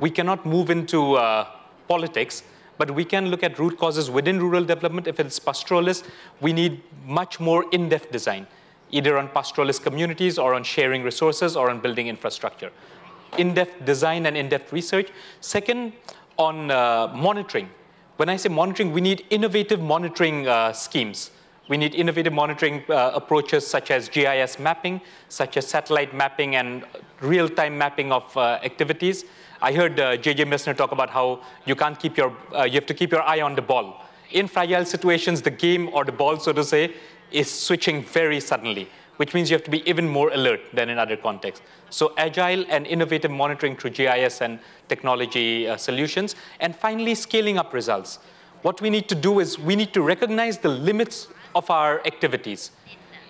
We cannot move into uh, politics, but we can look at root causes within rural development. If it's pastoralist, we need much more in-depth design, either on pastoralist communities or on sharing resources or on building infrastructure. In-depth design and in-depth research. Second, on uh, monitoring. When I say monitoring, we need innovative monitoring uh, schemes. We need innovative monitoring uh, approaches such as GIS mapping, such as satellite mapping and real-time mapping of uh, activities. I heard uh, JJ Messner talk about how you can't keep your, uh, you have to keep your eye on the ball. In fragile situations, the game or the ball, so to say, is switching very suddenly, which means you have to be even more alert than in other contexts. So agile and innovative monitoring through GIS and technology uh, solutions. And finally, scaling up results. What we need to do is we need to recognize the limits of our activities.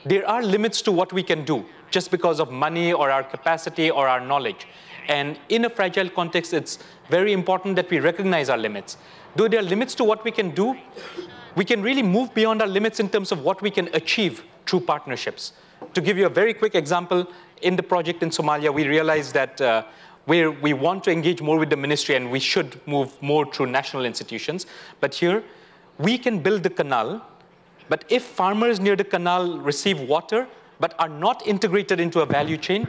There are limits to what we can do just because of money or our capacity or our knowledge. And in a fragile context, it's very important that we recognize our limits. Though there are limits to what we can do, we can really move beyond our limits in terms of what we can achieve through partnerships. To give you a very quick example, in the project in Somalia, we realized that uh, we want to engage more with the ministry and we should move more through national institutions. But here, we can build the canal, but if farmers near the canal receive water but are not integrated into a value chain,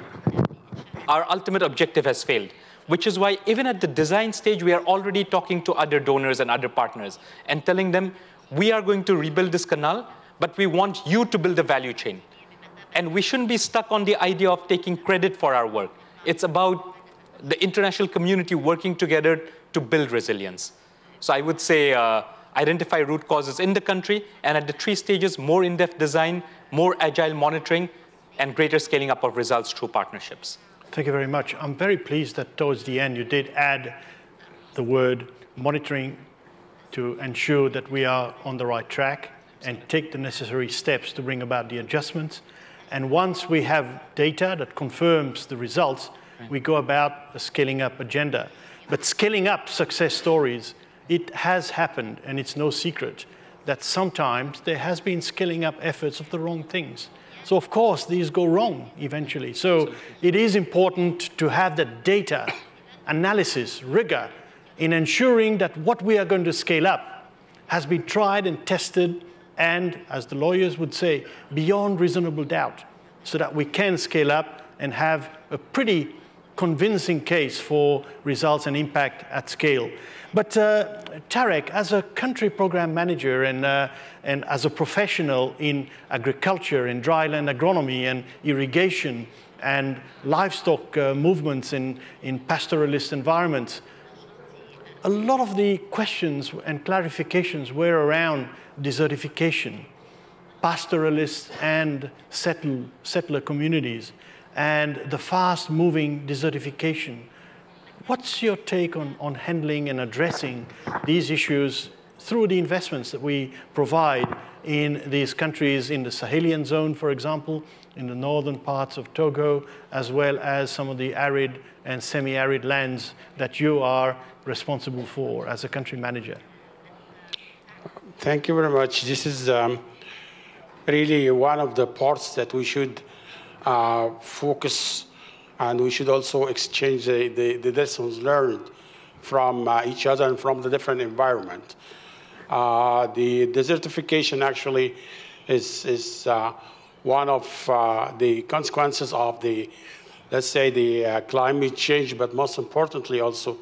our ultimate objective has failed, which is why even at the design stage, we are already talking to other donors and other partners and telling them, we are going to rebuild this canal, but we want you to build the value chain. And we shouldn't be stuck on the idea of taking credit for our work. It's about the international community working together to build resilience. So I would say uh, identify root causes in the country, and at the three stages, more in-depth design, more agile monitoring, and greater scaling up of results through partnerships. Thank you very much. I'm very pleased that towards the end you did add the word monitoring to ensure that we are on the right track and take the necessary steps to bring about the adjustments. And once we have data that confirms the results, we go about a scaling up agenda. But scaling up success stories, it has happened, and it's no secret, that sometimes there has been scaling up efforts of the wrong things. So of course, these go wrong eventually. So it is important to have the data, analysis, rigor in ensuring that what we are going to scale up has been tried and tested and, as the lawyers would say, beyond reasonable doubt, so that we can scale up and have a pretty convincing case for results and impact at scale. But uh, Tarek, as a country program manager and, uh, and as a professional in agriculture, in dryland agronomy and irrigation and livestock uh, movements in, in pastoralist environments, a lot of the questions and clarifications were around desertification, pastoralists and settle, settler communities, and the fast-moving desertification What's your take on, on handling and addressing these issues through the investments that we provide in these countries in the Sahelian zone, for example, in the northern parts of Togo, as well as some of the arid and semi-arid lands that you are responsible for as a country manager? Thank you very much. This is um, really one of the parts that we should uh, focus and we should also exchange the, the, the lessons learned from uh, each other and from the different environment. Uh, the desertification actually is, is uh, one of uh, the consequences of the, let's say, the uh, climate change, but most importantly also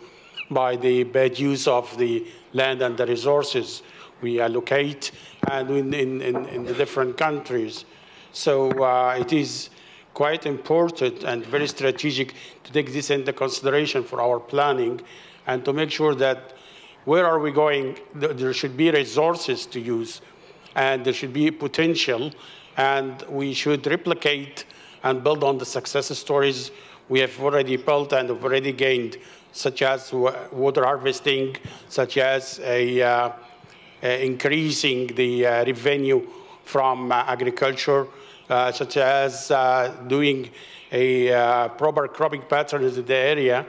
by the bad use of the land and the resources we allocate and in, in, in, in the different countries. So uh, it is quite important and very strategic to take this into consideration for our planning and to make sure that where are we going, there should be resources to use and there should be potential and we should replicate and build on the success stories we have already built and have already gained, such as water harvesting, such as a, uh, uh, increasing the uh, revenue from uh, agriculture, such as uh, doing a proper cropping patterns in the area,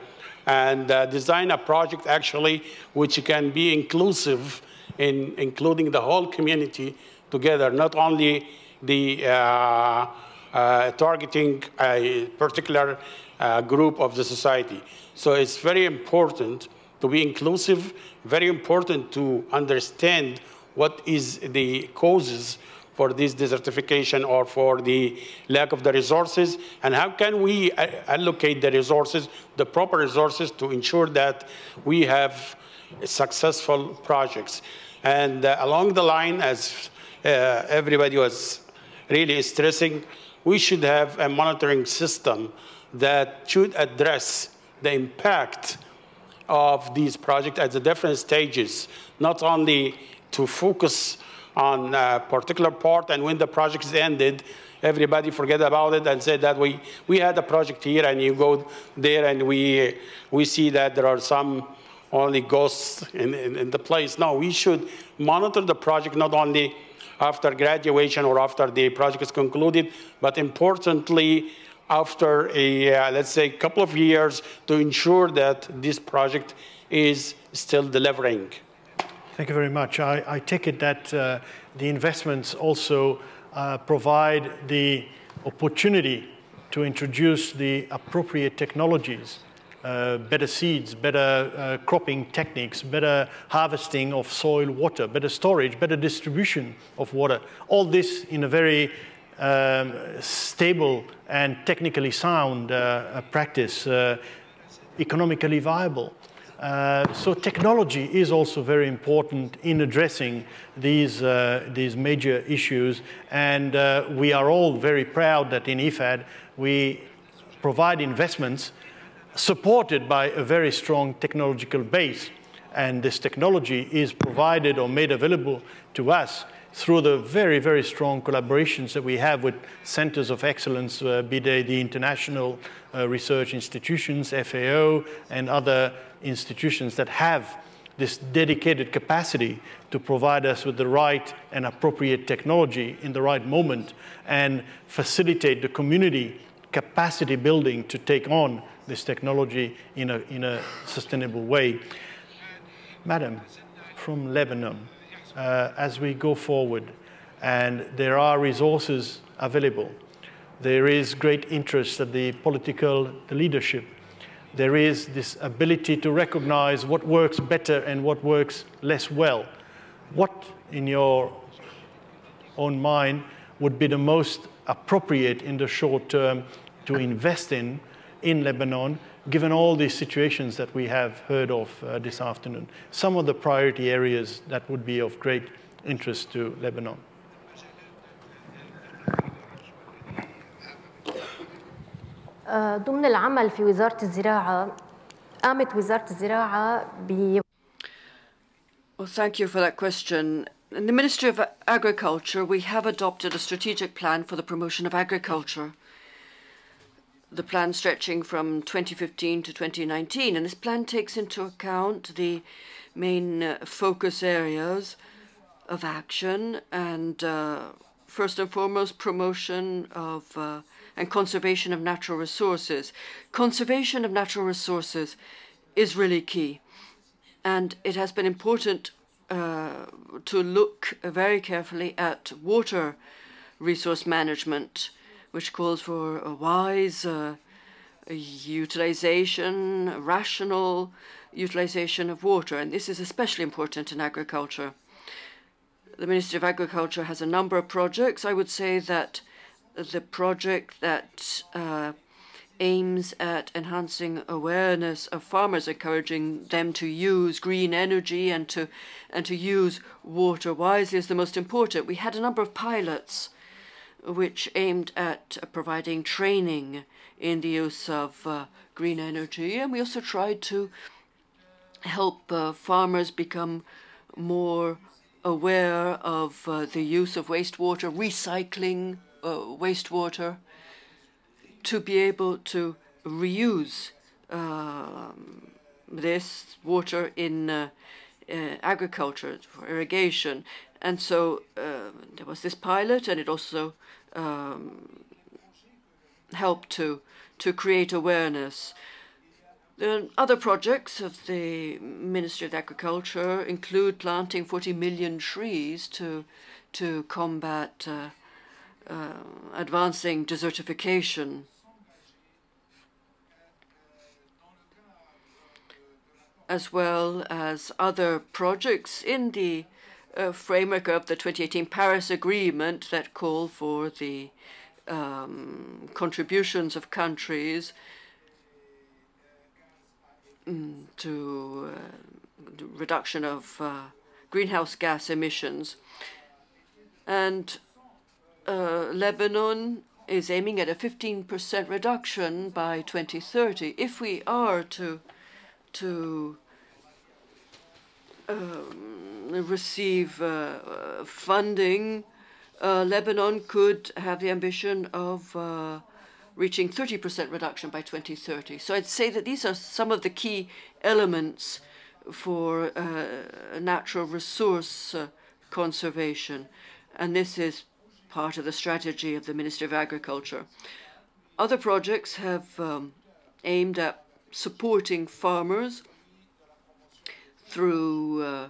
and design a project actually which can be inclusive in including the whole community together, not only the uh, uh, targeting a particular uh, group of the society. So it's very important to be inclusive, very important to understand what is the causes for this desertification or for the lack of the resources, and how can we allocate the resources, the proper resources to ensure that we have successful projects. And uh, along the line, as uh, everybody was really stressing, we should have a monitoring system that should address the impact of these projects at the different stages, not only to focus on a particular part and when the project is ended, everybody forget about it and say that we, we had a project here and you go there and we, we see that there are some only ghosts in, in, in the place. No, we should monitor the project not only after graduation or after the project is concluded, but importantly, after a, uh, let's say, couple of years to ensure that this project is still delivering. Thank you very much. I, I take it that uh, the investments also uh, provide the opportunity to introduce the appropriate technologies uh, better seeds, better uh, cropping techniques, better harvesting of soil water, better storage, better distribution of water. All this in a very um, stable and technically sound uh, practice, uh, economically viable. Uh, so technology is also very important in addressing these, uh, these major issues. And we are all very proud that in IFAD we provide investments supported by a very strong technological base. And this technology is provided or made available to us through the very, very strong collaborations that we have with centers of excellence, uh, be they the international uh, research institutions, FAO, and other institutions that have this dedicated capacity to provide us with the right and appropriate technology in the right moment and facilitate the community capacity building to take on this technology in a, in a sustainable way. Madam, from Lebanon, uh, as we go forward, and there are resources available, there is great interest at the political the leadership. There is this ability to recognize what works better and what works less well. What, in your own mind, would be the most appropriate in the short term to invest in in Lebanon, given all these situations that we have heard of uh, this afternoon. Some of the priority areas that would be of great interest to Lebanon. ضمن العمل في وزارة الزراعة قامت وزارة الزراعة ب Well, thank you for that question. In the Ministry of Agriculture, we have adopted a strategic plan for the promotion of agriculture the plan stretching from 2015 to 2019. And this plan takes into account the main uh, focus areas of action and uh, first and foremost promotion of uh, and conservation of natural resources. Conservation of natural resources is really key. And it has been important uh, to look very carefully at water resource management which calls for a wise uh, utilization, rational utilization of water. And this is especially important in agriculture. The Ministry of Agriculture has a number of projects. I would say that the project that uh, aims at enhancing awareness of farmers, encouraging them to use green energy and to and to use water wisely is the most important. We had a number of pilots which aimed at providing training in the use of uh, green energy. And we also tried to help uh, farmers become more aware of uh, the use of wastewater, recycling wastewater, to be able to reuse um, this water in uh, uh, agriculture for irrigation. And so uh, there was this pilot, and it also um, helped to to create awareness. The other projects of the Ministry of Agriculture include planting 40 million trees to to combat uh, advancing desertification. as well as other projects in the uh, framework of the 2018 Paris Agreement that call for the um, contributions of countries mm, to uh, reduction of uh, greenhouse gas emissions. And uh, Lebanon is aiming at a 15% reduction by 2030. If we are to to um, receive uh, funding, uh, Lebanon could have the ambition of uh, reaching 30% reduction by 2030. So I'd say that these are some of the key elements for uh, natural resource uh, conservation. And this is part of the strategy of the Ministry of Agriculture. Other projects have um, aimed at supporting farmers through uh,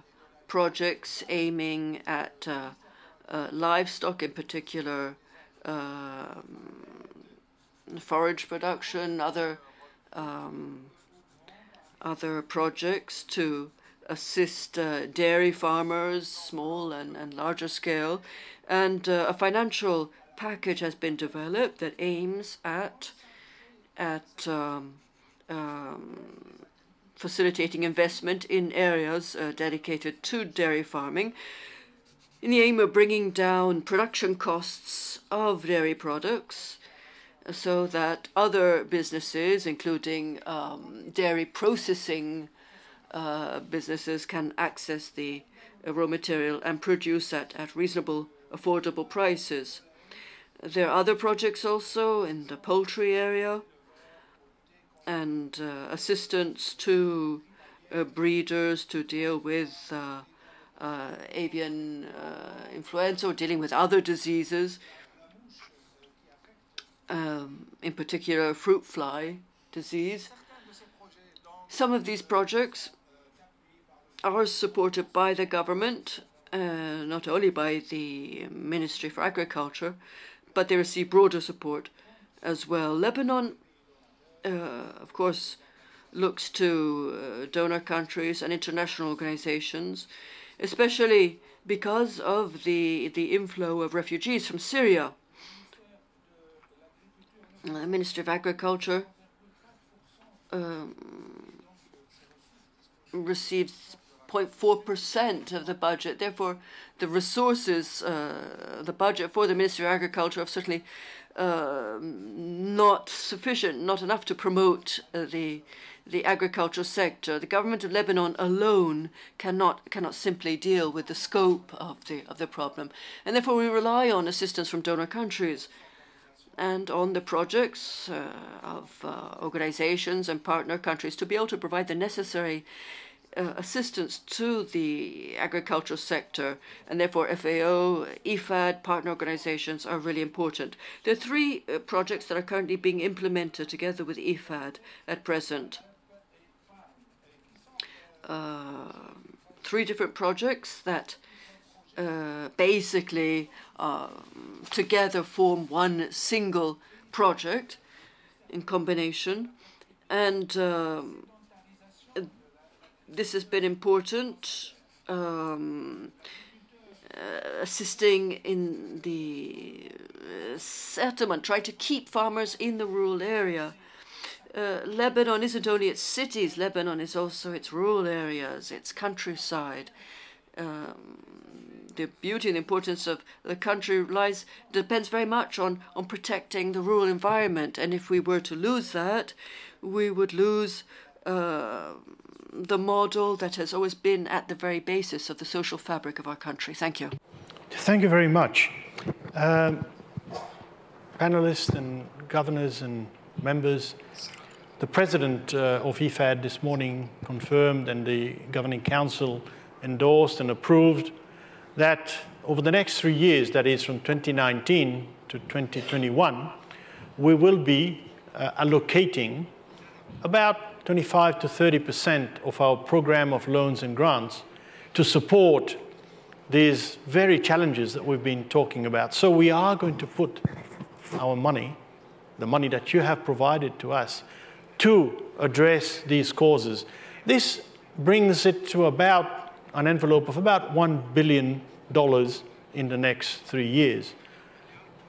projects aiming at uh, uh, livestock, in particular, um, forage production, other um, other projects to assist uh, dairy farmers, small and, and larger scale, and uh, a financial package has been developed that aims at at um, um, facilitating investment in areas uh, dedicated to dairy farming in the aim of bringing down production costs of dairy products so that other businesses, including um, dairy processing uh, businesses, can access the uh, raw material and produce at, at reasonable, affordable prices. There are other projects also in the poultry area and uh, assistance to uh, breeders to deal with uh, uh avian uh, influenza or dealing with other diseases, um, in particular fruit fly disease. Some of these projects are supported by the government, uh, not only by the Ministry for Agriculture, but they receive broader support as well. Lebanon uh, of course, looks to uh, donor countries and international organizations, especially because of the, the inflow of refugees from Syria. The Ministry of Agriculture um, receives 0.4% of the budget. Therefore, the resources, uh, the budget for the Ministry of Agriculture are certainly uh, not sufficient, not enough to promote uh, the the agricultural sector. The government of Lebanon alone cannot cannot simply deal with the scope of the of the problem, and therefore we rely on assistance from donor countries and on the projects uh, of uh, organizations and partner countries to be able to provide the necessary uh, assistance to the agricultural sector, and therefore FAO, IFAD, partner organizations are really important. There are three uh, projects that are currently being implemented together with IFAD at present. Uh, three different projects that uh, basically um, together form one single project in combination. And um, this has been important, um, uh, assisting in the uh, settlement, trying to keep farmers in the rural area. Uh, Lebanon isn't only its cities, Lebanon is also its rural areas, its countryside. Um, the beauty and importance of the country lies depends very much on, on protecting the rural environment. And if we were to lose that, we would lose uh, the model that has always been at the very basis of the social fabric of our country. Thank you. Thank you very much. Um, panelists and governors and members, the president uh, of IFAD this morning confirmed and the governing council endorsed and approved that over the next three years, that is from 2019 to 2021, we will be uh, allocating about 25 to 30 percent of our program of loans and grants to support these very challenges that we've been talking about. So we are going to put our money, the money that you have provided to us, to address these causes. This brings it to about an envelope of about $1 billion in the next three years.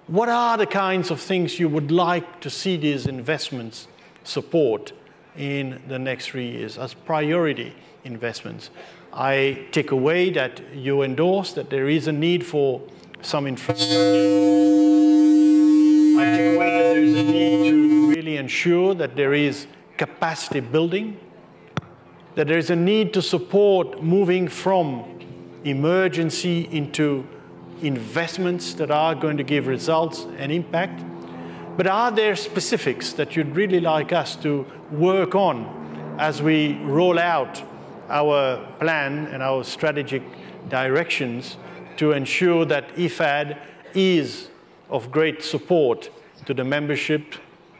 What are the kinds of things you would like to see these investments support in the next three years as priority investments? I take away that you endorse that there is a need for some infrastructure. I take away that there is a need to really ensure that there is capacity building, that there is a need to support moving from emergency into investments that are going to give results and impact? But are there specifics that you'd really like us to work on as we roll out our plan and our strategic directions to ensure that IFAD is of great support to the membership,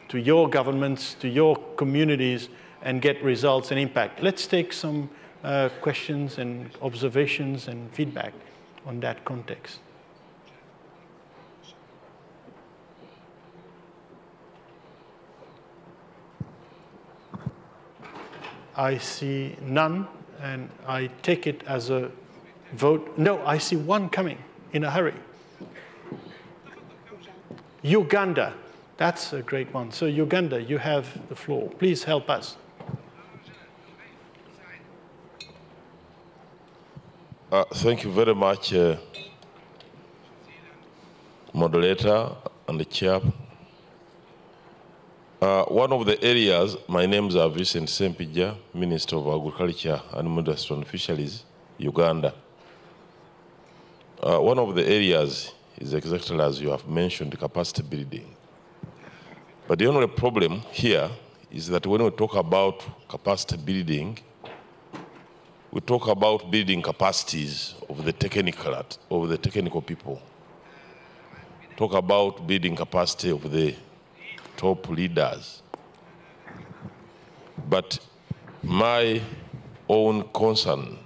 to your governments, to your communities, and get results and impact? Let's take some uh, questions and observations and feedback on that context. I see none, and I take it as a vote. No, I see one coming in a hurry. Uganda, that's a great one. So, Uganda, you have the floor. Please help us. Uh, thank you very much, uh, moderator and the chair. Uh, one of the areas, my name is Vincent Ssempijja, Minister of Agriculture, Animal Industry and Fisheries, Uganda. Uh, one of the areas is exactly as you have mentioned, capacity building. But the only problem here is that when we talk about capacity building, we talk about building capacities of the technical, of the technical people. Talk about building capacity of the top leaders. But my own concern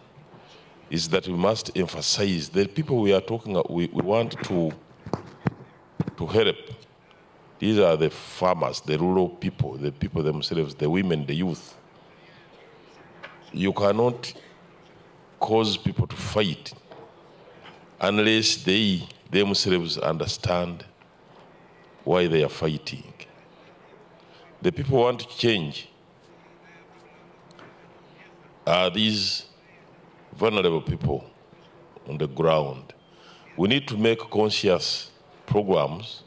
is that we must emphasize the people we are talking uh, we, we want to to help. These are the farmers, the rural people, the people themselves, the women, the youth. You cannot cause people to fight unless they themselves understand why they are fighting. The people want to change are these vulnerable people on the ground. We need to make conscious programs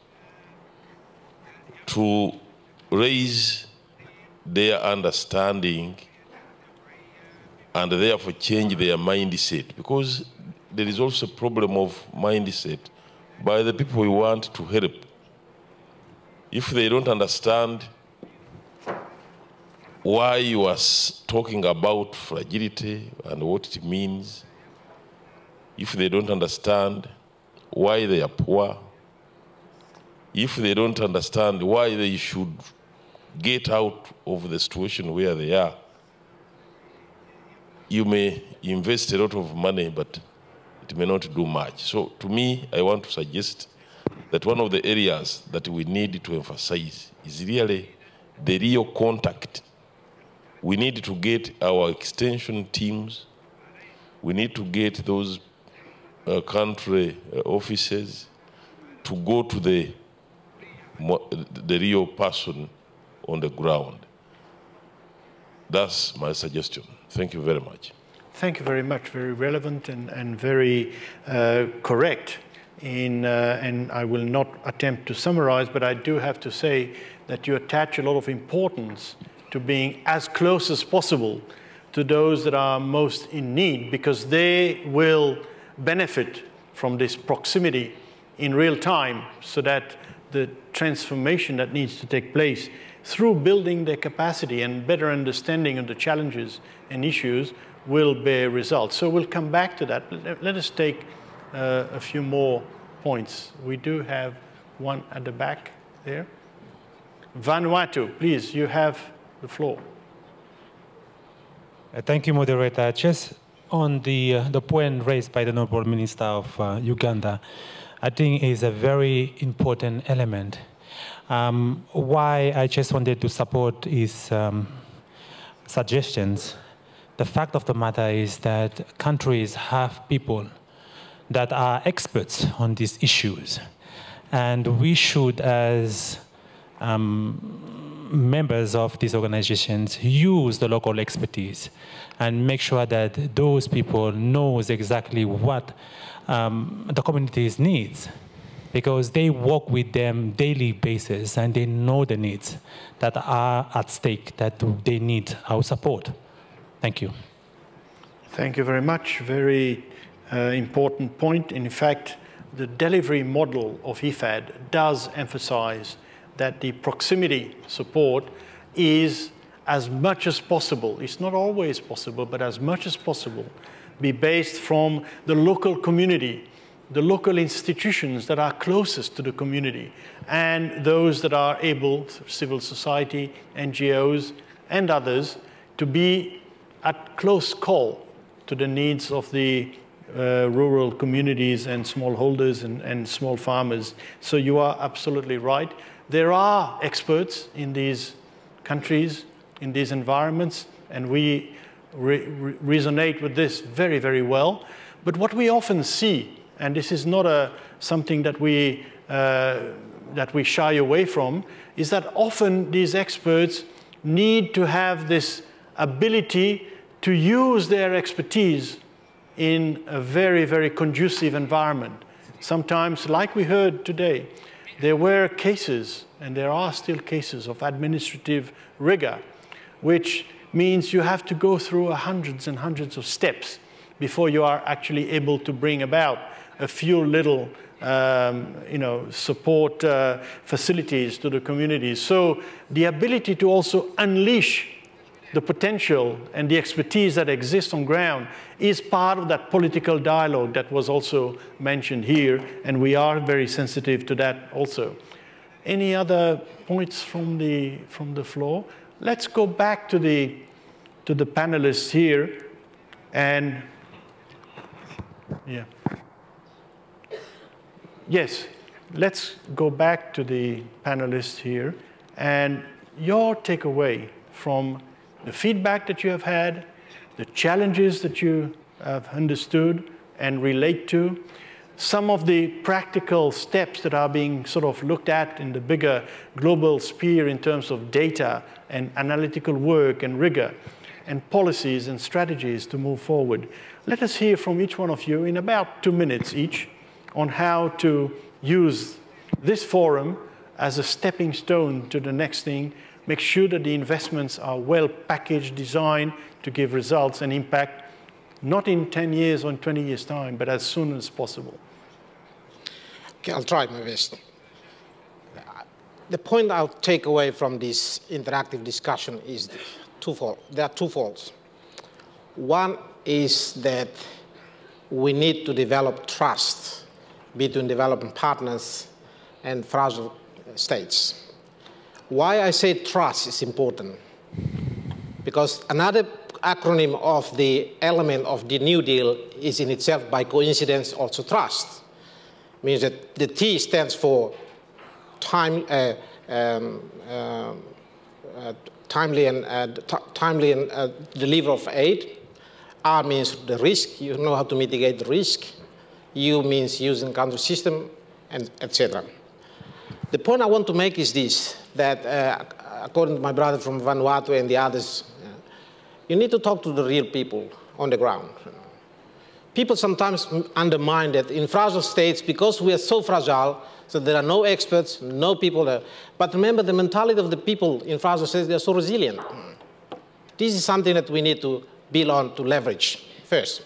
to raise their understanding and therefore change their mindset because there is also a problem of mindset by the people we want to help. If they don't understand why you are talking about fragility and what it means, if they don't understand why they are poor, if they don't understand why they should get out of the situation where they are, you may invest a lot of money, but it may not do much. So to me, I want to suggest that one of the areas that we need to emphasize is really the real contact. We need to get our extension teams, we need to get those uh, country uh, offices to go to the, the real person on the ground. That's my suggestion. Thank you very much. Thank you very much. Very relevant and, and very uh, correct. In, uh, and I will not attempt to summarize, but I do have to say that you attach a lot of importance to being as close as possible to those that are most in need because they will benefit from this proximity in real time so that the transformation that needs to take place through building their capacity and better understanding of the challenges and issues will bear results. So we'll come back to that. Let us take uh, a few more points. We do have one at the back there. Vanuatu, please, you have the floor. Uh, thank you, moderator. Just on the, uh, the point raised by the Honorable Minister of uh, Uganda, I think is a very important element. Um, why I just wanted to support his um, suggestions. The fact of the matter is that countries have people that are experts on these issues. And we should, as um, members of these organizations, use the local expertise and make sure that those people knows exactly what um, the communities needs because they work with them daily basis and they know the needs that are at stake that they need our support. Thank you. Thank you very much. Very uh, important point. In fact, the delivery model of IFAD does emphasize that the proximity support is as much as possible, it's not always possible, but as much as possible, be based from the local community, the local institutions that are closest to the community, and those that are able, civil society, NGOs, and others, to be at close call to the needs of the uh, rural communities and smallholders and, and small farmers. So you are absolutely right. There are experts in these countries, in these environments, and we re re resonate with this very, very well. But what we often see, and this is not a, something that we, uh, that we shy away from, is that often these experts need to have this ability to use their expertise in a very, very conducive environment. Sometimes, like we heard today, there were cases, and there are still cases of administrative rigor, which means you have to go through hundreds and hundreds of steps before you are actually able to bring about a few little um, you know, support uh, facilities to the communities. So the ability to also unleash the potential and the expertise that exists on ground is part of that political dialogue that was also mentioned here, and we are very sensitive to that also. Any other points from the, from the floor? Let's go back to the, to the panelists here, and yeah. Yes, let's go back to the panelists here, and your takeaway from the feedback that you have had, the challenges that you have understood and relate to, some of the practical steps that are being sort of looked at in the bigger global sphere in terms of data and analytical work and rigor and policies and strategies to move forward. Let us hear from each one of you in about two minutes each on how to use this forum as a stepping stone to the next thing make sure that the investments are well packaged, designed to give results and impact, not in 10 years or in 20 years' time, but as soon as possible. Okay, I'll try my best. The point I'll take away from this interactive discussion is twofold. There are two folds. One is that we need to develop trust between development partners and fragile states. Why I say trust is important, because another acronym of the element of the New Deal is in itself, by coincidence, also trust. Means that the T stands for time, uh, um, uh, uh, timely and, uh, timely and uh, deliver of aid. R means the risk, you know how to mitigate the risk. U means using country system, and etc. The point I want to make is this that, uh, according to my brother from Vanuatu and the others, uh, you need to talk to the real people on the ground. People sometimes undermine that in fragile states, because we are so fragile, so there are no experts, no people there. But remember, the mentality of the people in fragile states, they're so resilient. This is something that we need to build on to leverage first.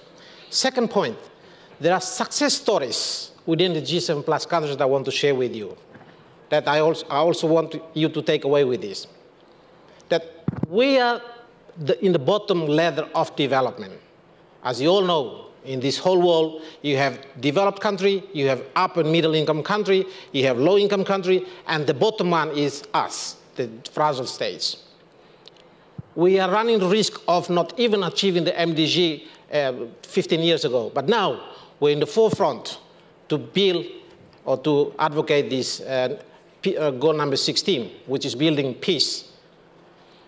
Second point, there are success stories within the G7 plus countries that I want to share with you that I also, I also want you to take away with this. That we are the, in the bottom ladder of development. As you all know, in this whole world, you have developed country, you have upper and middle income country, you have low income country, and the bottom one is us, the fragile states. We are running the risk of not even achieving the MDG uh, 15 years ago, but now we're in the forefront to build or to advocate this uh, goal number 16, which is building peace.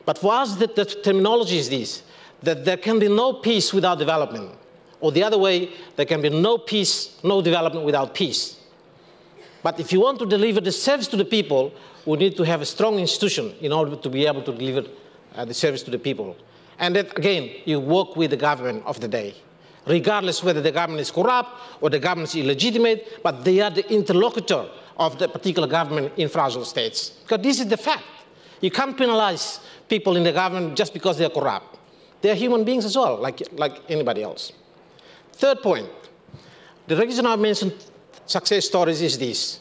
But for us, the, the terminology is this, that there can be no peace without development. Or the other way, there can be no peace, no development without peace. But if you want to deliver the service to the people, we need to have a strong institution in order to be able to deliver uh, the service to the people. And that, again, you work with the government of the day, regardless whether the government is corrupt or the government is illegitimate, but they are the interlocutor of the particular government in fragile states. Because this is the fact. You can't penalize people in the government just because they're corrupt. They're human beings as well, like, like anybody else. Third point, the reason I mentioned success stories is this.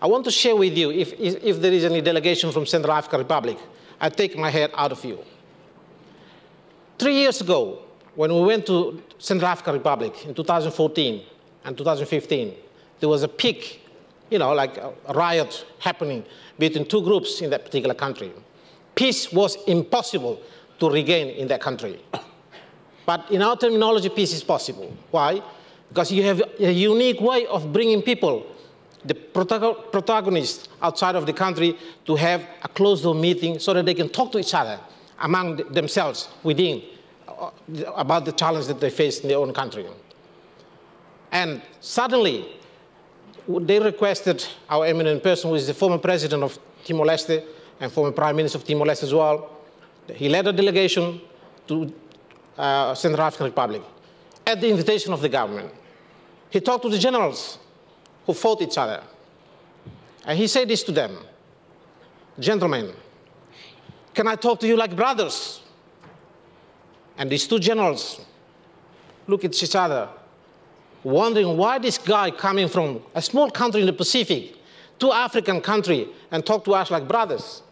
I want to share with you, if, if, if there is any delegation from Central African Republic, I take my head out of you. Three years ago, when we went to Central African Republic in 2014 and 2015, there was a peak you know, like a riot happening between two groups in that particular country. Peace was impossible to regain in that country. But in our terminology, peace is possible. Why? Because you have a unique way of bringing people, the protagonists outside of the country, to have a closed-door meeting so that they can talk to each other among themselves within uh, about the challenge that they face in their own country. And suddenly, they requested our eminent person, who is the former president of Timor-Leste and former prime minister of Timor-Leste as well. He led a delegation to uh, Central African Republic at the invitation of the government. He talked to the generals who fought each other. And he said this to them, gentlemen, can I talk to you like brothers? And these two generals look at each other wondering why this guy coming from a small country in the Pacific to African country and talk to us like brothers.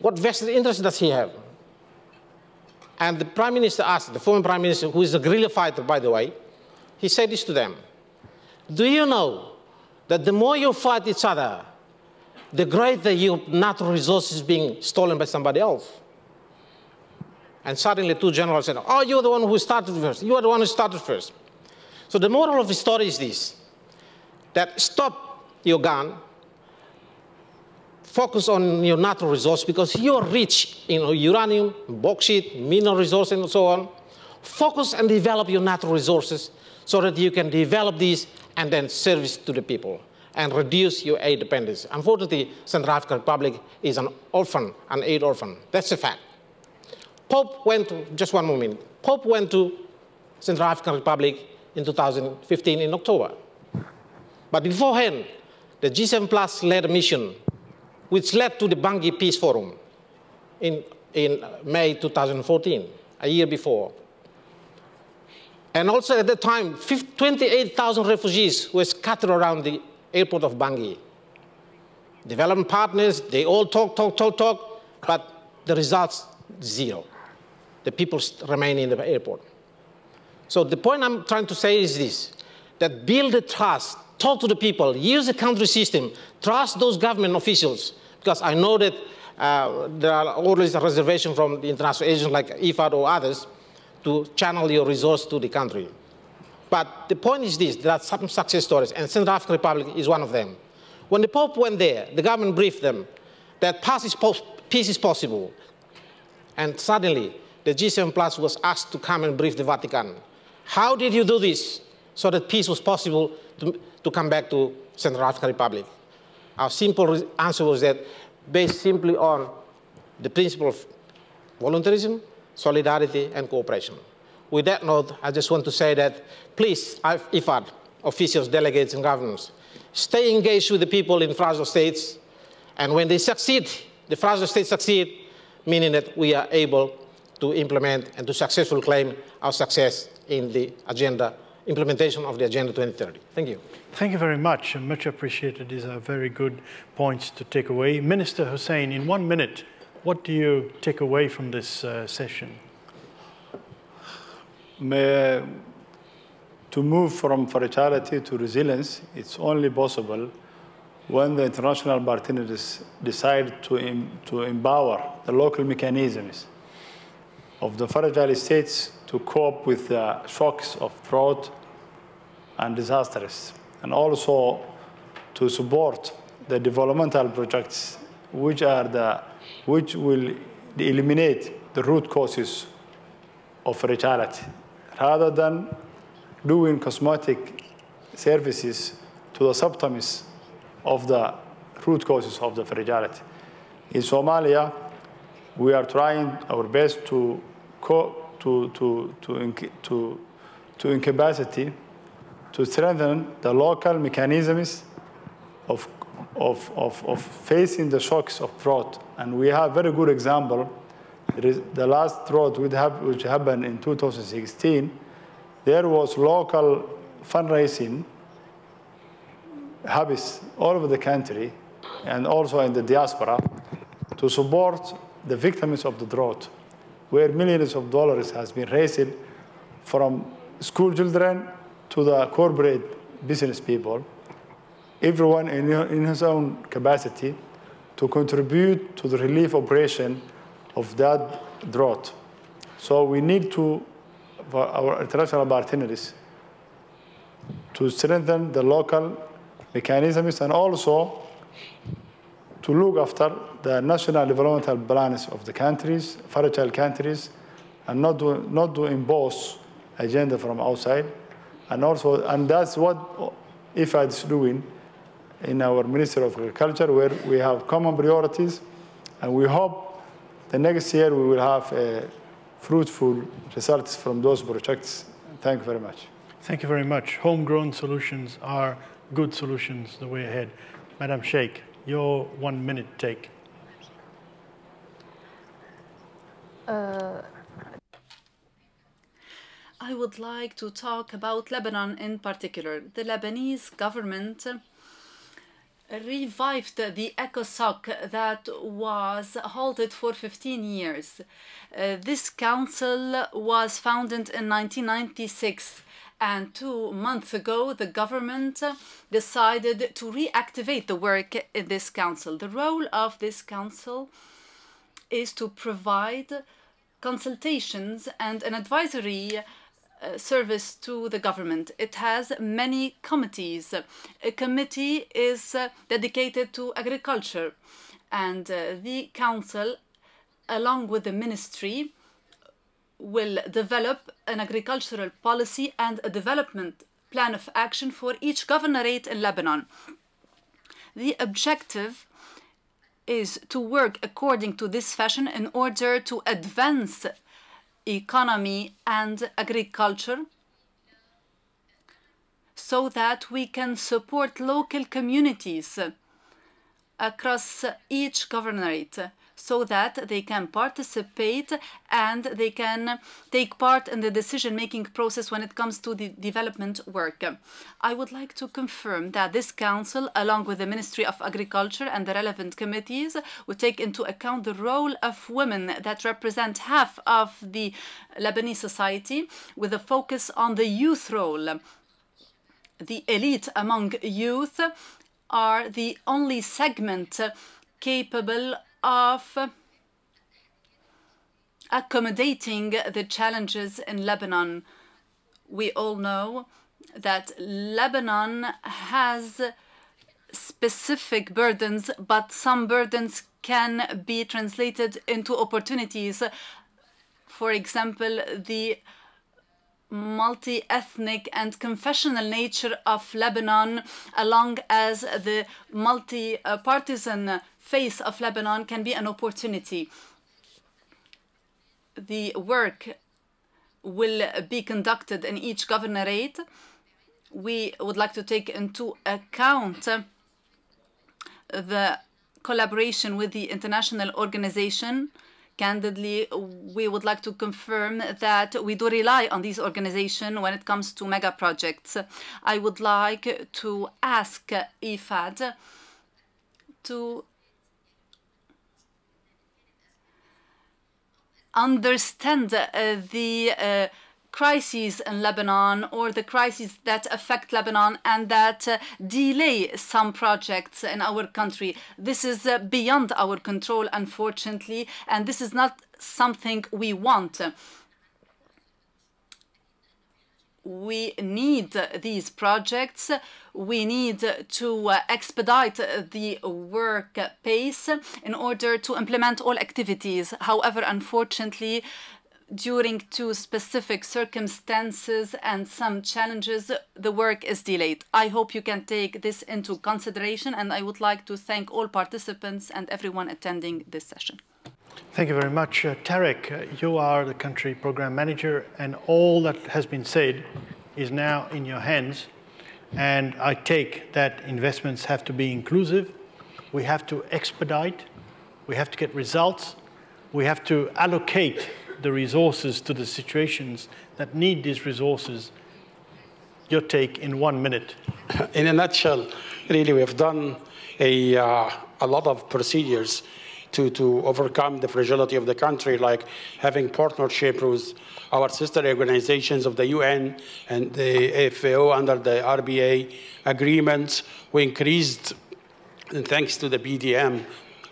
What vested interest does he have? And the prime minister asked, the former prime minister, who is a guerrilla fighter, by the way, he said this to them. Do you know that the more you fight each other, the greater your natural resources being stolen by somebody else? And suddenly two generals said, oh, you're the one who started first. You are the one who started first. So the moral of the story is this, that stop your gun, focus on your natural resource because you're rich in uranium, bauxite, mineral resources, and so on. Focus and develop your natural resources so that you can develop these and then service to the people and reduce your aid dependence. Unfortunately, Central African Republic is an orphan, an aid orphan. That's a fact. Pope went to, just one moment, Pope went to Central African Republic in 2015 in October. But beforehand, the G7 Plus led a mission which led to the Bangui Peace Forum in, in May 2014, a year before. And also at that time, 28,000 refugees were scattered around the airport of Bangui. Development partners, they all talk, talk, talk, talk, but the results, zero. The people remain in the airport. So the point I'm trying to say is this, that build the trust, talk to the people, use the country system, trust those government officials, because I know that uh, there are always a reservation from the international agents like IFAD or others to channel your resource to the country. But the point is this, there are some success stories, and Central African Republic is one of them. When the Pope went there, the government briefed them that peace is possible. And suddenly, the G7 Plus was asked to come and brief the Vatican. How did you do this so that peace was possible to, to come back to Central African Republic? Our simple answer was that based simply on the principle of voluntarism, solidarity, and cooperation. With that note, I just want to say that please, IFAD, officials, delegates, and governments, stay engaged with the people in fragile states, and when they succeed, the fragile states succeed, meaning that we are able to implement and to successfully claim our success in the agenda implementation of the Agenda 2030. Thank you. Thank you very much. And much appreciated. These are very good points to take away. Minister Hussein, in one minute, what do you take away from this uh, session? May, to move from fragility to resilience, it's only possible when the international partners decide to, em, to empower the local mechanisms of the fragile states to cope with the shocks of drought and disasters, and also to support the developmental projects which are the which will eliminate the root causes of fragility, rather than doing cosmetic services to the symptoms of the root causes of the fragility. In Somalia, we are trying our best to co to to to to to incapacity to strengthen the local mechanisms of of, of, of facing the shocks of drought. And we have very good example. the last drought which happened in 2016, there was local fundraising hubs all over the country and also in the diaspora to support the victims of the drought, where millions of dollars has been raised from school children to the corporate business people everyone in, in his own capacity to contribute to the relief operation of that drought. So we need to, for our international partners, to strengthen the local mechanisms and also to look after the national developmental plans of the countries, fragile countries, and not to, not to impose agenda from outside. And also, and that's what IFAD is doing in our Ministry of Agriculture, where we have common priorities, and we hope the next year we will have uh, fruitful results from those projects. Thank you very much. Thank you very much. Homegrown solutions are good solutions the way ahead. Madam Mcheik, your one minute take. Uh, I would like to talk about Lebanon in particular. The Lebanese government revived the ECOSOC that was halted for 15 years. Uh, this council was founded in 1996 and two months ago the government decided to reactivate the work in this council. The role of this council is to provide consultations and an advisory uh, service to the government. It has many committees. A committee is uh, dedicated to agriculture, and uh, the council, along with the ministry, will develop an agricultural policy and a development plan of action for each governorate in Lebanon. The objective is to work according to this fashion in order to advance economy and agriculture so that we can support local communities across each governorate so that they can participate and they can take part in the decision-making process when it comes to the development work. I would like to confirm that this council, along with the Ministry of Agriculture and the relevant committees, will take into account the role of women that represent half of the Lebanese society with a focus on the youth role. The elite among youth are the only segment capable of accommodating the challenges in Lebanon. We all know that Lebanon has specific burdens, but some burdens can be translated into opportunities. For example, the multi-ethnic and confessional nature of Lebanon, along as the multi-partisan face of Lebanon can be an opportunity. The work will be conducted in each governorate. We would like to take into account the collaboration with the international organization candidly, we would like to confirm that we do rely on these organizations when it comes to mega projects. I would like to ask IFAD to understand uh, the uh, crises in Lebanon or the crises that affect Lebanon and that uh, delay some projects in our country. This is uh, beyond our control, unfortunately, and this is not something we want. We need these projects. We need to uh, expedite the work pace in order to implement all activities. However, unfortunately, during two specific circumstances and some challenges, the work is delayed. I hope you can take this into consideration, and I would like to thank all participants and everyone attending this session. Thank you very much. Uh, Tarek, uh, you are the country program manager, and all that has been said is now in your hands. And I take that investments have to be inclusive, we have to expedite, we have to get results, we have to allocate the resources to the situations that need these resources. Your take in one minute. In a nutshell, really, we have done a, uh, a lot of procedures to, to overcome the fragility of the country, like having partnership with our sister organizations of the UN and the FAO under the RBA agreements. We increased, and thanks to the BDM,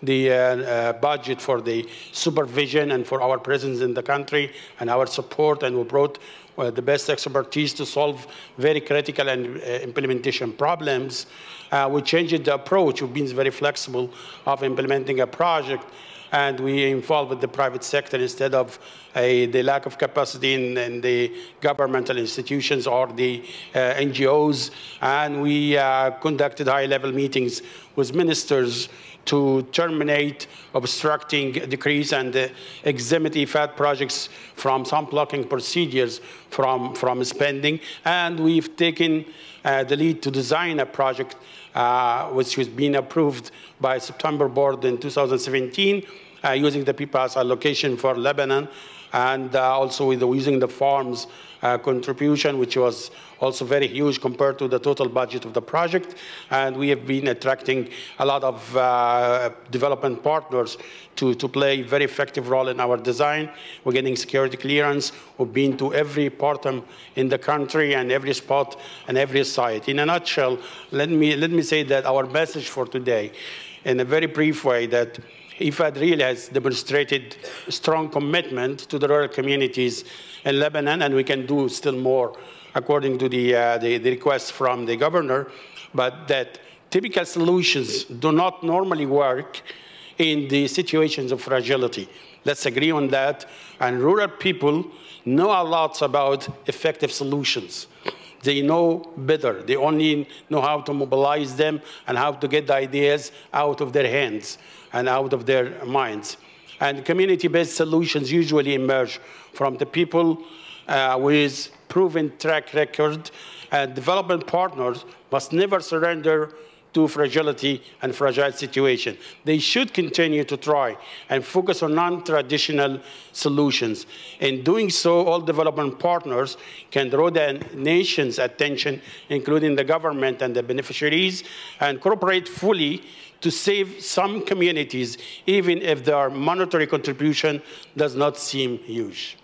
the uh, uh, budget for the supervision and for our presence in the country and our support, and we brought uh, the best expertise to solve very critical and uh, implementation problems. Uh, we changed the approach. We've been very flexible of implementing a project and we involve with the private sector instead of a, the lack of capacity in, in, the governmental institutions or the uh, NGOs. And we uh, conducted high-level meetings with ministers to terminate obstructing decrees and uh, exempt IFAD projects from some blocking procedures from, from spending. And we've taken uh, the lead to design a project which was being approved by September board in 2017 uh, using the PBAS allocation for Lebanon and uh, also with the, using the FARMS uh, contribution, which was also very huge compared to the total budget of the project. And we have been attracting a lot of uh, development partners to, to play a very effective role in our design. We're getting security clearance. We've been to every part in the country and every spot and every site. In a nutshell, let me, let me say that our message for today, in a very brief way, that IFAD really has demonstrated strong commitment to the rural communities in Lebanon, and we can do still more according to the, uh, the, the request from the governor, but that typical solutions do not normally work in the situations of fragility. Let's agree on that. And rural people know a lot about effective solutions. They know better. They only know how to mobilize them and how to get the ideas out of their hands and out of their minds. And community-based solutions usually emerge from the people uh, with proven track record. And development partners must never surrender to fragility and fragile situation. They should continue to try and focus on non-traditional solutions. In doing so, all development partners can draw the nation's attention, including the government and the beneficiaries, and cooperate fully to save some communities, even if their monetary contribution does not seem huge.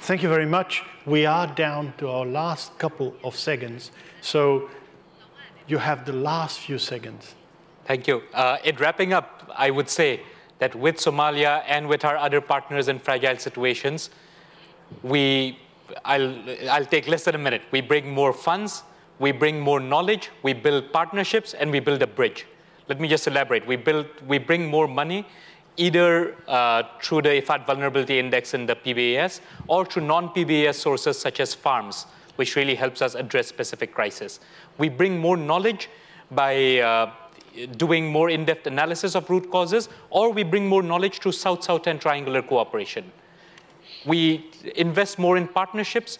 Thank you very much. We are down to our last couple of seconds. So you have the last few seconds. Thank you. Uh, in wrapping up, I would say that with Somalia and with our other partners in fragile situations, we, I'll, I'll take less than a minute. We bring more funds, we bring more knowledge, we build partnerships, and we build a bridge. Let me just elaborate. We, build, we bring more money either uh, through the IFAD Vulnerability Index in the PBAS or through non-PBAS sources such as FARMS, which really helps us address specific crises. We bring more knowledge by uh, doing more in-depth analysis of root causes, or we bring more knowledge through South-South and triangular cooperation. We invest more in partnerships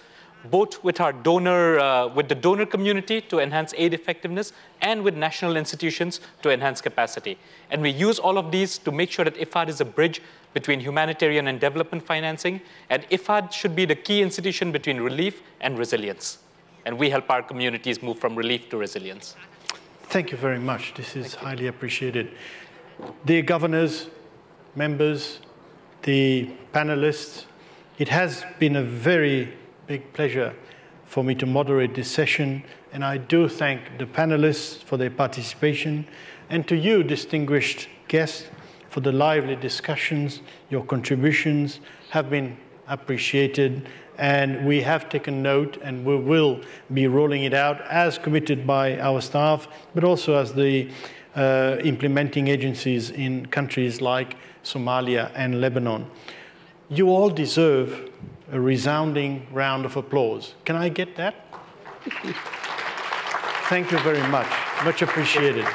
both with our donor, uh, with the donor community to enhance aid effectiveness and with national institutions to enhance capacity. And we use all of these to make sure that IFAD is a bridge between humanitarian and development financing, and IFAD should be the key institution between relief and resilience. And we help our communities move from relief to resilience. Thank you very much. This is highly appreciated. Dear governors, members, the panelists, it has been a very big pleasure for me to moderate this session, and I do thank the panelists for their participation, and to you, distinguished guests, for the lively discussions. Your contributions have been appreciated, and we have taken note, and we will be rolling it out as committed by our staff, but also as the uh, implementing agencies in countries like Somalia and Lebanon. You all deserve a resounding round of applause. Can I get that? Thank you very much. Much appreciated.